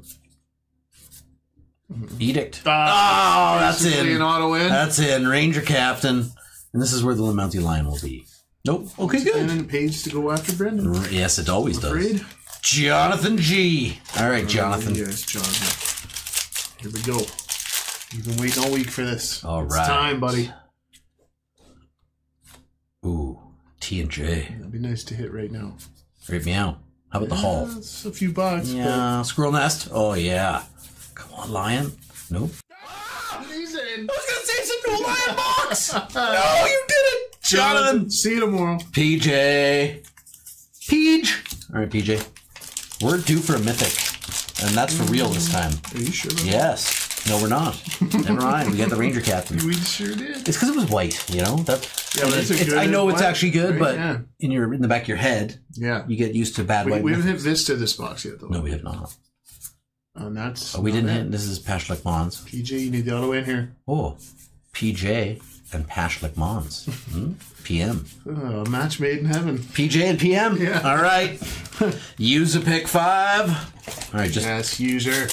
[SPEAKER 2] Edict.
[SPEAKER 1] Ah,
[SPEAKER 2] oh, that's
[SPEAKER 1] basically
[SPEAKER 2] in.
[SPEAKER 1] an auto win.
[SPEAKER 2] That's in. Ranger Captain. And this is where the Lamonti Lion will be. Nope. Okay, good.
[SPEAKER 1] and
[SPEAKER 2] good.
[SPEAKER 1] then page to go after Brendan.
[SPEAKER 2] R- Yes, it always does.
[SPEAKER 1] Afraid?
[SPEAKER 2] Jonathan G. All right, Jonathan.
[SPEAKER 1] Yes, Jonathan. Here we go. You've been waiting all week for this.
[SPEAKER 2] All
[SPEAKER 1] it's
[SPEAKER 2] right.
[SPEAKER 1] time, buddy.
[SPEAKER 2] Ooh, T and J.
[SPEAKER 1] That'd be nice to hit right now.
[SPEAKER 2] Great meow. How about the Hall?
[SPEAKER 1] That's a few bucks.
[SPEAKER 2] Yeah, Squirrel Nest. Oh yeah. Come on, Lion. Nope.
[SPEAKER 1] But he's in.
[SPEAKER 2] I was gonna say some new Lion box. (laughs) no, you did it, Jonathan.
[SPEAKER 1] See you tomorrow.
[SPEAKER 2] PJ. Peach. All right, PJ. We're due for a mythic, and that's for real this time.
[SPEAKER 1] Are you sure? about
[SPEAKER 2] Yes. No, we're not. (laughs) Never mind. We got the Ranger Captain.
[SPEAKER 1] We sure did.
[SPEAKER 2] It's because it was white, you know. That.
[SPEAKER 1] Yeah, but it's a good
[SPEAKER 2] I know it's
[SPEAKER 1] white,
[SPEAKER 2] actually good,
[SPEAKER 1] right?
[SPEAKER 2] but
[SPEAKER 1] Yeah.
[SPEAKER 2] in your in the back of your head,
[SPEAKER 1] Yeah.
[SPEAKER 2] you get used to bad
[SPEAKER 1] We,
[SPEAKER 2] white.
[SPEAKER 1] we haven't hit Vista this box yet, though.
[SPEAKER 2] no, we have not.
[SPEAKER 1] And that's.
[SPEAKER 2] Oh, we didn't
[SPEAKER 1] it.
[SPEAKER 2] hit. This is Pashalik Mons.
[SPEAKER 1] PJ, you need the other way in here.
[SPEAKER 2] Oh, PJ and Pashalik Mons. (laughs) Hmm? PM.
[SPEAKER 1] Oh, a match made in heaven.
[SPEAKER 2] PJ and PM.
[SPEAKER 1] Yeah.
[SPEAKER 2] All right. (laughs) Use a pick five. All right, just
[SPEAKER 1] Yes, user.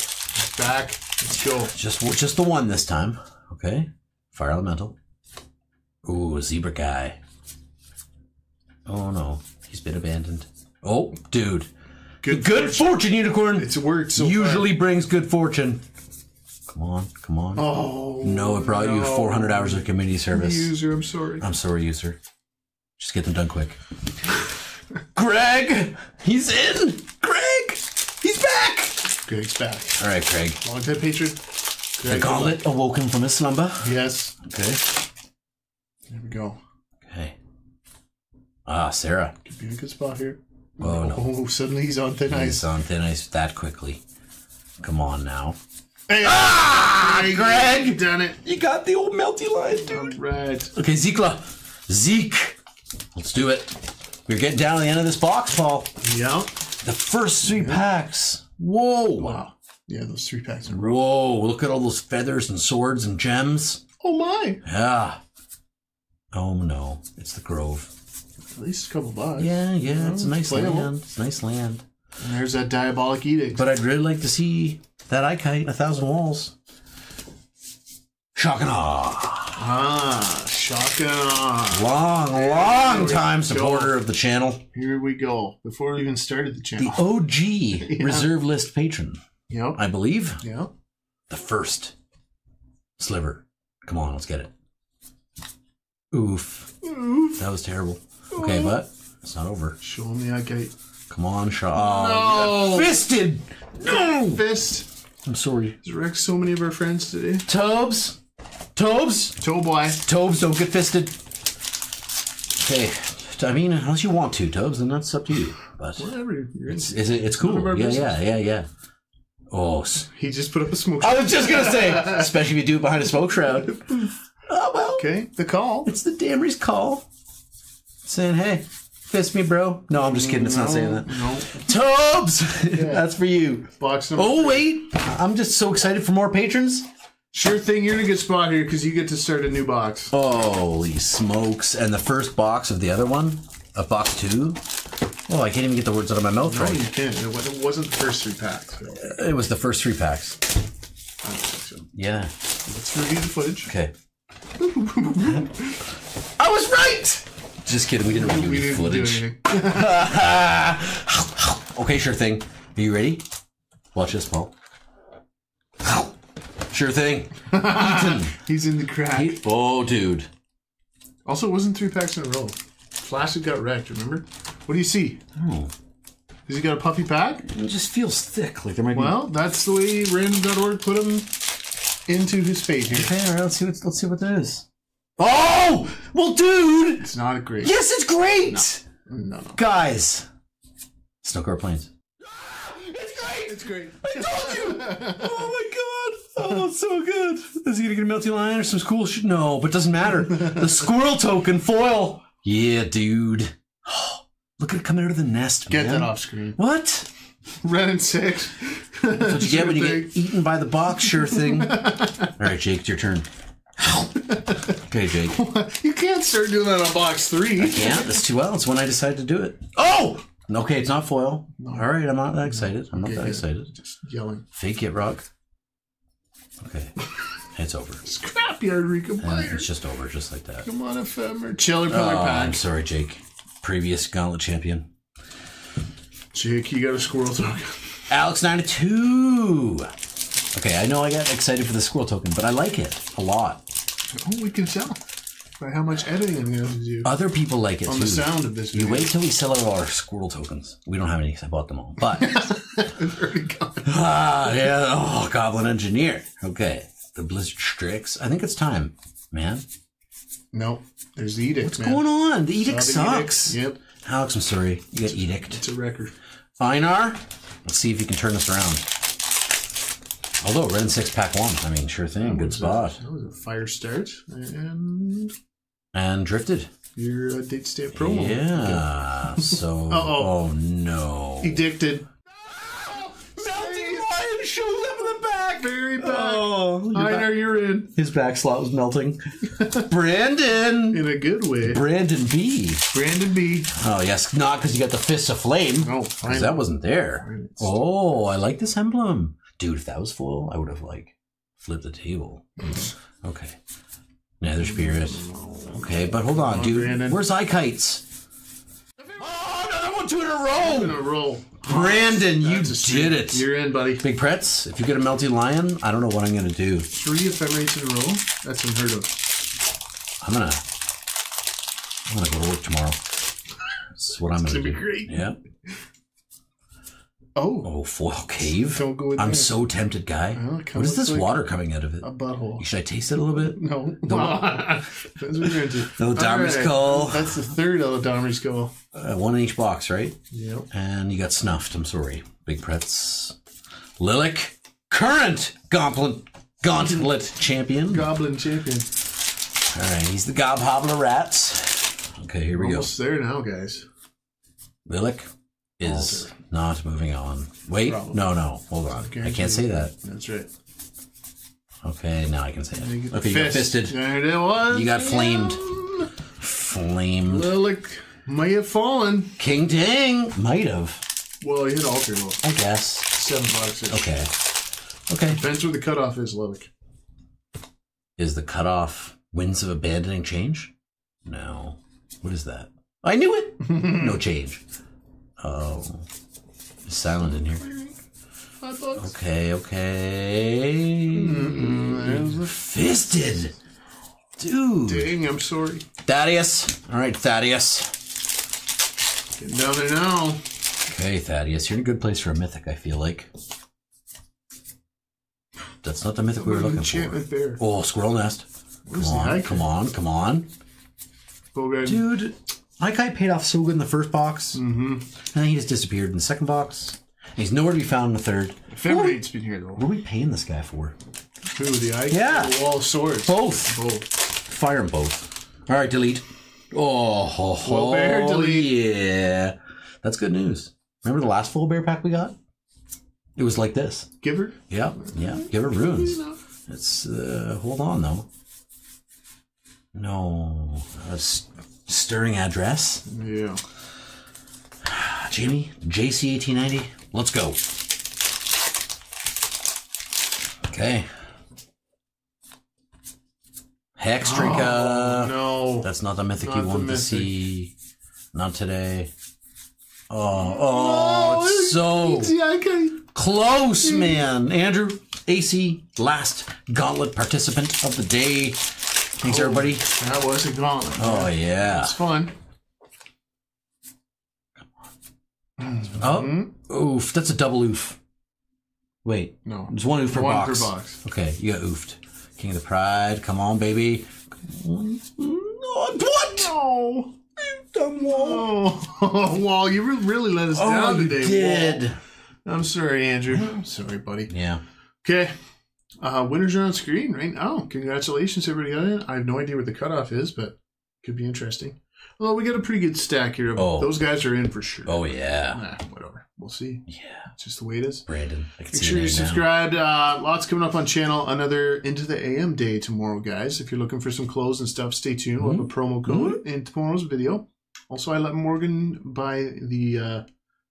[SPEAKER 1] Back. Let's go.
[SPEAKER 2] just just the one this time. Okay. Fire elemental. Ooh, a zebra guy. Oh no, he's been abandoned. Oh, dude.
[SPEAKER 1] Good.
[SPEAKER 2] Good fortune, unicorn.
[SPEAKER 1] It's worked so
[SPEAKER 2] Usually brings good fortune. Come on, come on.
[SPEAKER 1] Oh.
[SPEAKER 2] no, it brought you 400 hours of community service.
[SPEAKER 1] User, I'm sorry.
[SPEAKER 2] I'm sorry, user. Just get them done quick. (laughs) Greg! He's in! Greg! He's back!
[SPEAKER 1] Greg's back.
[SPEAKER 2] All right, Craig.
[SPEAKER 1] Long time patron.
[SPEAKER 2] The
[SPEAKER 1] Greg,
[SPEAKER 2] gauntlet awoken from his slumber.
[SPEAKER 1] Yes.
[SPEAKER 2] Okay.
[SPEAKER 1] There we go.
[SPEAKER 2] Okay. Ah, Sarah.
[SPEAKER 1] Could be in a good spot here.
[SPEAKER 2] Oh, no.
[SPEAKER 1] Oh, suddenly he's on thin
[SPEAKER 2] He's
[SPEAKER 1] ice.
[SPEAKER 2] on thin ice that quickly. Come on now.
[SPEAKER 1] Hey,
[SPEAKER 2] Ah,
[SPEAKER 1] Greg,
[SPEAKER 2] Greg!
[SPEAKER 1] you done it.
[SPEAKER 2] You got the old melty line,
[SPEAKER 1] All
[SPEAKER 2] dude.
[SPEAKER 1] right.
[SPEAKER 2] Okay, Zekla. Zeke. Let's do it. We're getting down to the end of this box, Paul.
[SPEAKER 1] Yeah.
[SPEAKER 2] The first three packs. Whoa.
[SPEAKER 1] Wow. Yeah, those three packs in a row.
[SPEAKER 2] Whoa, look at all those feathers and swords and gems.
[SPEAKER 1] Oh my.
[SPEAKER 2] Yeah. Oh no, it's the Grove.
[SPEAKER 1] At least a couple bucks.
[SPEAKER 2] Yeah, yeah, it's a nice
[SPEAKER 1] playable.
[SPEAKER 2] land. It's a nice land.
[SPEAKER 1] And there's that diabolic edict.
[SPEAKER 2] But I'd really like to see that eye kite a thousand walls. Shock and awe.
[SPEAKER 1] Ah, shotgun.
[SPEAKER 2] Long, long time
[SPEAKER 1] go.
[SPEAKER 2] supporter of the channel.
[SPEAKER 1] Here we go. Before we even started the channel. The.
[SPEAKER 2] OG (laughs) reserve list patron,
[SPEAKER 1] Yep.
[SPEAKER 2] I believe.
[SPEAKER 1] Yep.
[SPEAKER 2] The first sliver. Come on, let's get it. Oof.
[SPEAKER 1] Oof.
[SPEAKER 2] That was terrible. Okay, but it's not over.
[SPEAKER 1] Show me that guy.
[SPEAKER 2] Come on, Shaw. Oh,
[SPEAKER 1] No.
[SPEAKER 2] fisted. No.
[SPEAKER 1] Fist.
[SPEAKER 2] I'm sorry.
[SPEAKER 1] Has wrecked so many of our friends today.
[SPEAKER 2] Tobes. Tobes.
[SPEAKER 1] Toe boy.
[SPEAKER 2] Tobes, don't get fisted. Okay. I mean, unless you want to, Tobes, then that's up to you. But
[SPEAKER 1] Whatever. You're
[SPEAKER 2] it's, it's, it's cool. Yeah, yeah, yeah, yeah. Oh,
[SPEAKER 1] He just put up a smoke.
[SPEAKER 2] I was just gonna say, (laughs) especially if you do it behind a smoke shroud. (laughs) Oh well,
[SPEAKER 1] Okay. The call.
[SPEAKER 2] it's Eladamri's call, saying, "Hey, fist me, bro." No, I'm just kidding. It's not saying that.
[SPEAKER 1] No.
[SPEAKER 2] Tobes, (laughs) that's for you.
[SPEAKER 1] Box number.
[SPEAKER 2] Oh wait, I'm just so excited for more patrons.
[SPEAKER 1] Sure thing. You're in a good spot here because you get to start a new box.
[SPEAKER 2] Holy smokes! And the first box of the other one, of box two. Oh, I can't even get the words out of my mouth
[SPEAKER 1] No,
[SPEAKER 2] right.
[SPEAKER 1] you can't. It wasn't the first three packs.
[SPEAKER 2] It was the first three packs.
[SPEAKER 1] so.
[SPEAKER 2] Yeah.
[SPEAKER 1] Let's review the footage.
[SPEAKER 2] Okay. (laughs) I was right. Just kidding. We didn't review
[SPEAKER 1] We
[SPEAKER 2] the
[SPEAKER 1] didn't
[SPEAKER 2] footage. (laughs) okay, sure thing. Are you ready? Watch this, Paul. Sure thing. Eaton. (laughs)
[SPEAKER 1] He's in the crack.
[SPEAKER 2] He- oh, dude.
[SPEAKER 1] Also, it wasn't three packs in a row. Flaccid got wrecked. Remember? What do you see?
[SPEAKER 2] Oh,
[SPEAKER 1] Has he got a puffy pack?
[SPEAKER 2] it just feels thick. Like there might
[SPEAKER 1] Well, that's the way random.org put him into his fate here.
[SPEAKER 2] Okay, all right. Let's see what. Let's see what there is. Oh, well, dude.
[SPEAKER 1] It's not a great.
[SPEAKER 2] Yes, it's great.
[SPEAKER 1] No, no.
[SPEAKER 2] Guys. Snowcar planes.
[SPEAKER 1] It's great. It's great.
[SPEAKER 2] I told you. (laughs) Oh my god. Oh, it's so good. Is he gonna get a melty lion or some cool shit? No, but it doesn't matter. The squirrel token foil. Yeah, dude. (gasps) Look at it coming out of the nest,
[SPEAKER 1] Get
[SPEAKER 2] man.
[SPEAKER 1] that off screen.
[SPEAKER 2] What?
[SPEAKER 1] Red and six.
[SPEAKER 2] That's what you get when you get (laughs) eaten by the box, sure thing. (laughs) All right, Jake, it's your turn. (laughs) okay, Jake.
[SPEAKER 1] You can't start doing that on box three.
[SPEAKER 2] Yeah, that's too well. It's when I decided to do it. Oh! Okay, it's not foil. All right, I'm not that excited. I'm not that excited.
[SPEAKER 1] Just yelling.
[SPEAKER 2] Fake it, Rock. Okay, it's over. (laughs)
[SPEAKER 1] Scrapyard Player.
[SPEAKER 2] it's just over, just like that.
[SPEAKER 1] Come on, ephemer. Chillerpillar
[SPEAKER 2] Oh,
[SPEAKER 1] Pillar
[SPEAKER 2] I'm sorry, Jake. Previous gauntlet champion.
[SPEAKER 1] Jake, you got a squirrel token.
[SPEAKER 2] Alex 92. Okay, I know I got excited for the squirrel token, but I like it a lot.
[SPEAKER 1] Oh, we can tell by how much editing I'm going to have to do
[SPEAKER 2] Other people like it
[SPEAKER 1] on
[SPEAKER 2] too.
[SPEAKER 1] the sound of this
[SPEAKER 2] You
[SPEAKER 1] video.
[SPEAKER 2] wait till we sell out all our squirrel tokens. We don't have any 'cause I bought them all. But
[SPEAKER 1] It's already gone.
[SPEAKER 2] ah, yeah, oh, Goblin Engineer. Okay, the Blizzard Strix. I think it's time, man.
[SPEAKER 1] No, there's the edict,
[SPEAKER 2] What's
[SPEAKER 1] man.
[SPEAKER 2] going on? The edict
[SPEAKER 1] the edict.
[SPEAKER 2] sucks.
[SPEAKER 1] Yep,
[SPEAKER 2] Alex, I'm sorry. You got edict.
[SPEAKER 1] it's a record.
[SPEAKER 2] Einar, let's see if you can turn this around. Although Red and Six Pack One, I mean, sure thing, good spot.
[SPEAKER 1] That was a fire start. And
[SPEAKER 2] And drifted.
[SPEAKER 1] your uh, date stamp promo.
[SPEAKER 2] Yeah. (laughs) So.
[SPEAKER 1] Uh-oh.
[SPEAKER 2] Oh no.
[SPEAKER 1] Addicted.
[SPEAKER 2] Melting Lion shows up in the back.
[SPEAKER 1] Very back.
[SPEAKER 2] Oh,
[SPEAKER 1] I know you're in.
[SPEAKER 2] his back slot was melting. (laughs) Brandon.
[SPEAKER 1] In a good way.
[SPEAKER 2] Brandon B.
[SPEAKER 1] Brandon B.
[SPEAKER 2] Oh yes, not because you got the fists of flame.
[SPEAKER 1] Oh,
[SPEAKER 2] Because that wasn't there. Oh, I like this emblem, dude. If that was full, I would have like flipped the table. Mm. Okay. Nether spirit. Okay, but hold on, dude.
[SPEAKER 1] Brandon.
[SPEAKER 2] Where's eye kites? Oh, another one, two in a row.
[SPEAKER 1] In a row.
[SPEAKER 2] Brandon, you
[SPEAKER 1] That's a
[SPEAKER 2] did it.
[SPEAKER 1] You're in, buddy.
[SPEAKER 2] Big Pretz, if you get a melty lion, I don't know what I'm gonna do.
[SPEAKER 1] Three ephemerates in a row. That's unheard of.
[SPEAKER 2] I'm gonna, I'm gonna go to work tomorrow. That's what I'm gonna,
[SPEAKER 1] gonna be
[SPEAKER 2] do.
[SPEAKER 1] great.
[SPEAKER 2] Yeah.
[SPEAKER 1] Oh,
[SPEAKER 2] Oh, foil cave.
[SPEAKER 1] Don't go in
[SPEAKER 2] I'm
[SPEAKER 1] there.
[SPEAKER 2] so tempted, guy.
[SPEAKER 1] Well,
[SPEAKER 2] what is this
[SPEAKER 1] like
[SPEAKER 2] water coming out of it?
[SPEAKER 1] a butthole.
[SPEAKER 2] Should I taste it a little bit?
[SPEAKER 1] No. Depends (laughs) what you're into.
[SPEAKER 2] No Dharma's
[SPEAKER 1] Alright,
[SPEAKER 2] Call.
[SPEAKER 1] That's the third Dharma's Call.
[SPEAKER 2] Uh, one in each box, right?
[SPEAKER 1] Yep.
[SPEAKER 2] And you got snuffed. I'm sorry. Big Pretz. Lilac. Current gauntlet, gauntlet (laughs) champion.
[SPEAKER 1] Goblin champion.
[SPEAKER 2] All right, he's the Gobhobbler Rats. Okay, here we go.
[SPEAKER 1] Almost there now, guys.
[SPEAKER 2] Lilac is not moving on. Wait,
[SPEAKER 1] Problem.
[SPEAKER 2] no, no, hold on. I can't say that.
[SPEAKER 1] That's right.
[SPEAKER 2] Okay, now I can say it. Okay, you got fisted.
[SPEAKER 1] There it was.
[SPEAKER 2] You got flamed. Flamed.
[SPEAKER 1] Lilac may have fallen.
[SPEAKER 2] King Tang might have.
[SPEAKER 1] Well, he hit altar though.
[SPEAKER 2] I guess.
[SPEAKER 1] Seven bucks.
[SPEAKER 2] Okay. Okay.
[SPEAKER 1] Depends where the cutoff is, Lilac.
[SPEAKER 2] Is the cutoff winds of abandoning change? No. What is that? I knew it. (laughs) no change. Oh, it's silent in here. Okay, okay. Fisted, dude.
[SPEAKER 1] ding. I'm sorry.
[SPEAKER 2] Thaddeus. All right, Thaddeus.
[SPEAKER 1] Getting down there now.
[SPEAKER 2] Okay, Thaddeus, you're in a good place for a mythic. I feel like. That's not the mythic we were looking for.
[SPEAKER 1] Bear.
[SPEAKER 2] Oh, squirrel nest. Come
[SPEAKER 1] Where's the
[SPEAKER 2] on, come on, come on. Dude, my guy paid off so good in the first box. Mm-hmm. And then he just disappeared in the second box. And he's nowhere to be found in the third.
[SPEAKER 1] Febrate's been here though.
[SPEAKER 2] What are we paying this guy for?
[SPEAKER 1] Who the icon?
[SPEAKER 2] Yeah.
[SPEAKER 1] The wall of swords.
[SPEAKER 2] Both.
[SPEAKER 1] Both.
[SPEAKER 2] Fire them both. All right, delete. Oh, ho, ho,
[SPEAKER 1] Full bear, delete.
[SPEAKER 2] Yeah. That's good news. Remember the last full bear pack we got? It was like this.
[SPEAKER 1] Giver.
[SPEAKER 2] Yeah, yeah. Give it runes. It's, uh, hold on though. No. A s- stirring address.
[SPEAKER 1] Yeah.
[SPEAKER 2] Jamie, JC1890, let's go. Okay. Hexdrinker.
[SPEAKER 1] Oh, uh, no.
[SPEAKER 2] That's not the mythic
[SPEAKER 1] Not
[SPEAKER 2] you wanted to see. Not today. Oh, oh, it's so
[SPEAKER 1] icon.
[SPEAKER 2] close, man. Andrew, AC, last gauntlet participant of the day. Thanks, everybody.
[SPEAKER 1] That was a gauntlet.
[SPEAKER 2] Oh, yeah.
[SPEAKER 1] It's fun. Mm-hmm.
[SPEAKER 2] Oh, oof. That's a double oof. Wait,
[SPEAKER 1] No.
[SPEAKER 2] there's one oof per
[SPEAKER 1] One
[SPEAKER 2] box.
[SPEAKER 1] per box.
[SPEAKER 2] Okay, you got oofed. King of the Pride, come on, baby. What?
[SPEAKER 1] No.
[SPEAKER 2] Dumb wall.
[SPEAKER 1] Oh, (laughs) Wall, you really let us
[SPEAKER 2] Oh,
[SPEAKER 1] down today.
[SPEAKER 2] did.
[SPEAKER 1] Wall. I'm sorry, Andrew. I'm sorry, buddy.
[SPEAKER 2] Yeah.
[SPEAKER 1] Okay. Uh, winners are on screen right now. Congratulations, everybody got in. I have no idea where the cutoff is, but could be interesting. Although we got a pretty good stack here.
[SPEAKER 2] Oh.
[SPEAKER 1] Those guys are in for sure.
[SPEAKER 2] Oh, yeah.
[SPEAKER 1] Nah, whatever. We'll see.
[SPEAKER 2] Yeah.
[SPEAKER 1] It's just the way it is.
[SPEAKER 2] Brandon. I can
[SPEAKER 1] Make
[SPEAKER 2] see
[SPEAKER 1] sure you subscribed. Uh, lots coming up on channel. Another Into the AM day tomorrow, guys. If you're looking for some clothes and stuff, stay tuned. We'll have a promo code in tomorrow's video. Also, I let Morgan buy the uh,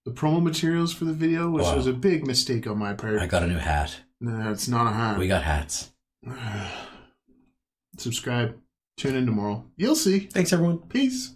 [SPEAKER 1] the promo materials for the video, which
[SPEAKER 2] Wow.
[SPEAKER 1] was a big mistake on my part.
[SPEAKER 2] I got a new hat.
[SPEAKER 1] No, it's not a hat.
[SPEAKER 2] We got hats. (sighs)
[SPEAKER 1] Subscribe. Tune in tomorrow. You'll see.
[SPEAKER 2] Thanks, everyone.
[SPEAKER 1] Peace.